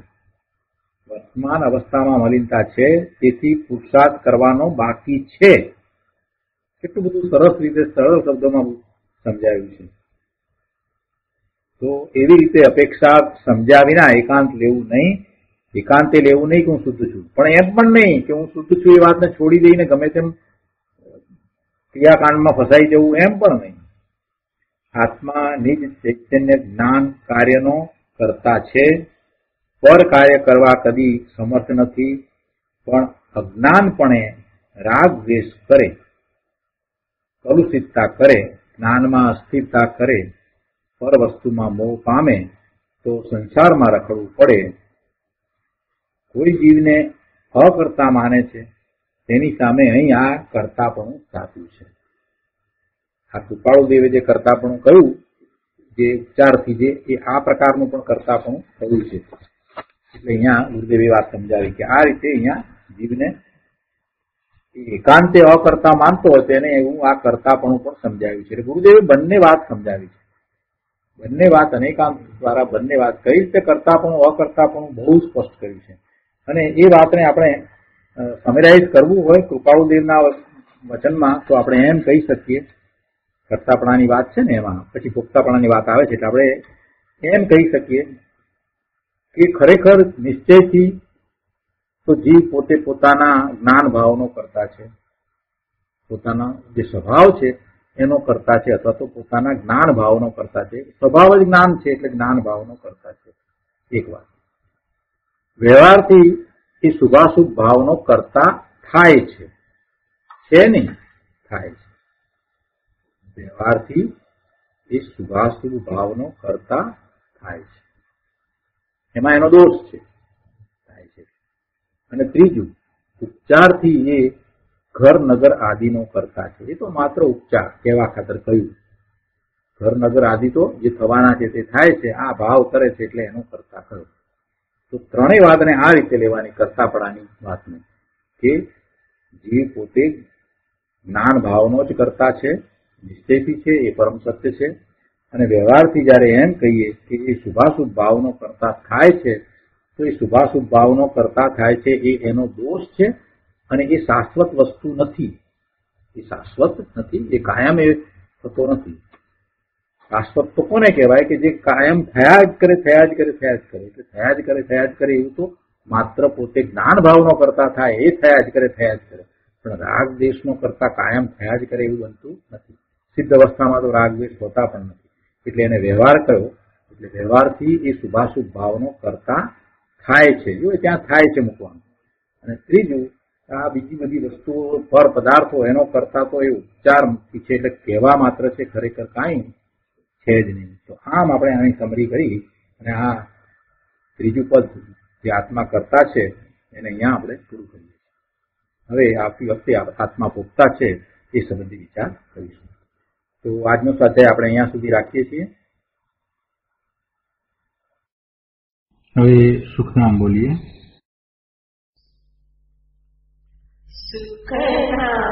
વર્તમાન અવસ્થામાં મલિનતા છે, તેથી પુરુષાર્થ કરવાનો બાકી છે. કેટલું બધું સરસ રીતે સરળ શબ્દોમાં સમજાવ્યું છે. તો એવી રીતે અપેક્ષા સમજ્યા વિના એકાંત લેવું નહીં. એકાંતે લેવું નહીં કે હું શુદ્ધ છું. પણ એમ પણ નહીં કે હું શુદ્ધ છું એ વાતને છોડી દઈને ગમે તેમ ક્રિયાકાંડમાં ફસાઈ જવું એમ પણ નહીં. આત્મા નિજ ચૈતન્ય જ્ઞાન કાર્યનો કરતા છે. પર કાર્ય કરવા કદી સમર્થ નથી. પણ અજ્ઞાનપણે રાગ દ્વેષ કરે. કલુષિતતા કરે, જ્ઞાનમાં અસ્થિરતા કરે, પર વસ્તુમાં મોહ પામે, તો સંસારમાં રખડવું પડે. કોઈ જીવને અકર્તા માને છે, તેની સામે અહીં આ કરતાપણું સાચું છે. આ કૃપાળુ દેવે જે કરતાપણું કહ્યું, જે ઉપચારથી જે, એ આ પ્રકારનું પણ કરતાપણું થયું છે. એટલે અહીંયા ગુરુદેવે વાત સમજાવી કે આ રીતે અહીંયા જીવને એકાંતે અકર્તા માનતો હોય એને હું આ કરતા પણ સમજાવ્યું છે. એટલે ગુરુદેવે બંને વાત સમજાવી છે. બંને વાત અનેકાંત દ્વારા બંને વાત કઈ રીતે કરતાપણું પણ બહુ સ્પષ્ટ કર્યું છે. અને એ વાતને આપણે સમરાઇઝ કરવું હોય કૃપાળુદેવના વચનમાં તો આપણે એમ કહી શકીએ. કરતાપણાની વાત છે ને એમાં, પછી પુખ્તાપણાની વાત આવે છે એટલે આપણે એમ કહી શકીએ કે ખરેખર નિશ્ચયથી તો જીવ પોતે પોતાના જ્ઞાન ભાવનો કરતા છે. પોતાના જે સ્વભાવ છે, એનો કરતા છે અથવા તો પોતાના જ્ઞાન ભાવનો કરતા છે. સ્વભાવ જ જ્ઞાન છે એટલે જ્ઞાન ભાવનો કરતા છે. એક વાત. વ્યવહારથી એ શુભાશુભ ભાવનો કરતા થાય છે. છે નહીં? થાય છે. વ્યવહારથી એ શુભાશુભ ભાવનો કરતા થાય છે. એમાં એનો દોષ છે. અને ત્રીજું, ઉપચારથી એ ઘર નગર આદિનો કરતા છે. એ તો માત્ર ઉપચાર કહેવા ખાતર કહ્યું. ઘર નગર આદિ તો જે થવાના છે તે થાય છે, આ ભાવ કરે છે એટલે એનો કરતા કહ્યું. તો ત્રણેય વાતને આ રીતે લેવાની કરતાપણાની વાતને કે જીવ પોતે જ્ઞાન ભાવનો જ કરતા છે નિશ્ચયથી છે, એ પરમ સત્ય છે. અને વ્યવહારથી જ્યારે એમ કહીએ કે એ શુભાશુભ ભાવનો કરતા થાય છે તો એ શુભાશુભ ભાવનો કરતા થાય છે, એ એનો દોષ છે અને એ શાશ્વત વસ્તુ નથી. એ શાશ્વત નથી, એ કાયમ એ થતો નથી. શાશ્વત તો કોને કહેવાય કે જે કાયમ થયા જ કરે, થયા જ કરે, થયા જ કરે. એટલે થયા જ કરે, થયા જ કરે એવું તો માત્ર પોતે જ્ઞાન ભાવનો કરતા થાય, એ થયા જ કરે, થયા જ કરે. પણ રાગ દેશનો કરતા કાયમ થયા જ કરે એવું બનતું નથી. સિદ્ધ અવસ્થામાં તો રાગ દેશ હોતા પણ નથી. એટલે એને વ્યવહાર કર્યો. એટલે વ્યવહારથી એ શુભાશુભ ભાવનો કરતા થાય છે. જો ત્યાં થાય છે મૂકવાનું. અને ત્રીજું, આ બીજી બધી વસ્તુઓ પર પદાર્થો એનો કરતા તો એ ઉપચાર છે એટલે કહેવા માત્ર છે, ખરેખર કાંઈ છે જ નહીં. તો આમ આપણે આની સમરી કરી અને આ ત્રીજું પદ જે આત્મા કરતા છે, એને અહીંયા આપણે પૂરું કરીએ હવે આવતી વખતે આત્મા ભોગતા છે, એ સંબંધી વિચાર કરીશું. તો આજનો સ્વાધ્યાય આપણે અહીંયા સુધી રાખીએ છીએ. હવે સુખનામ બોલીએ. સુખનામ.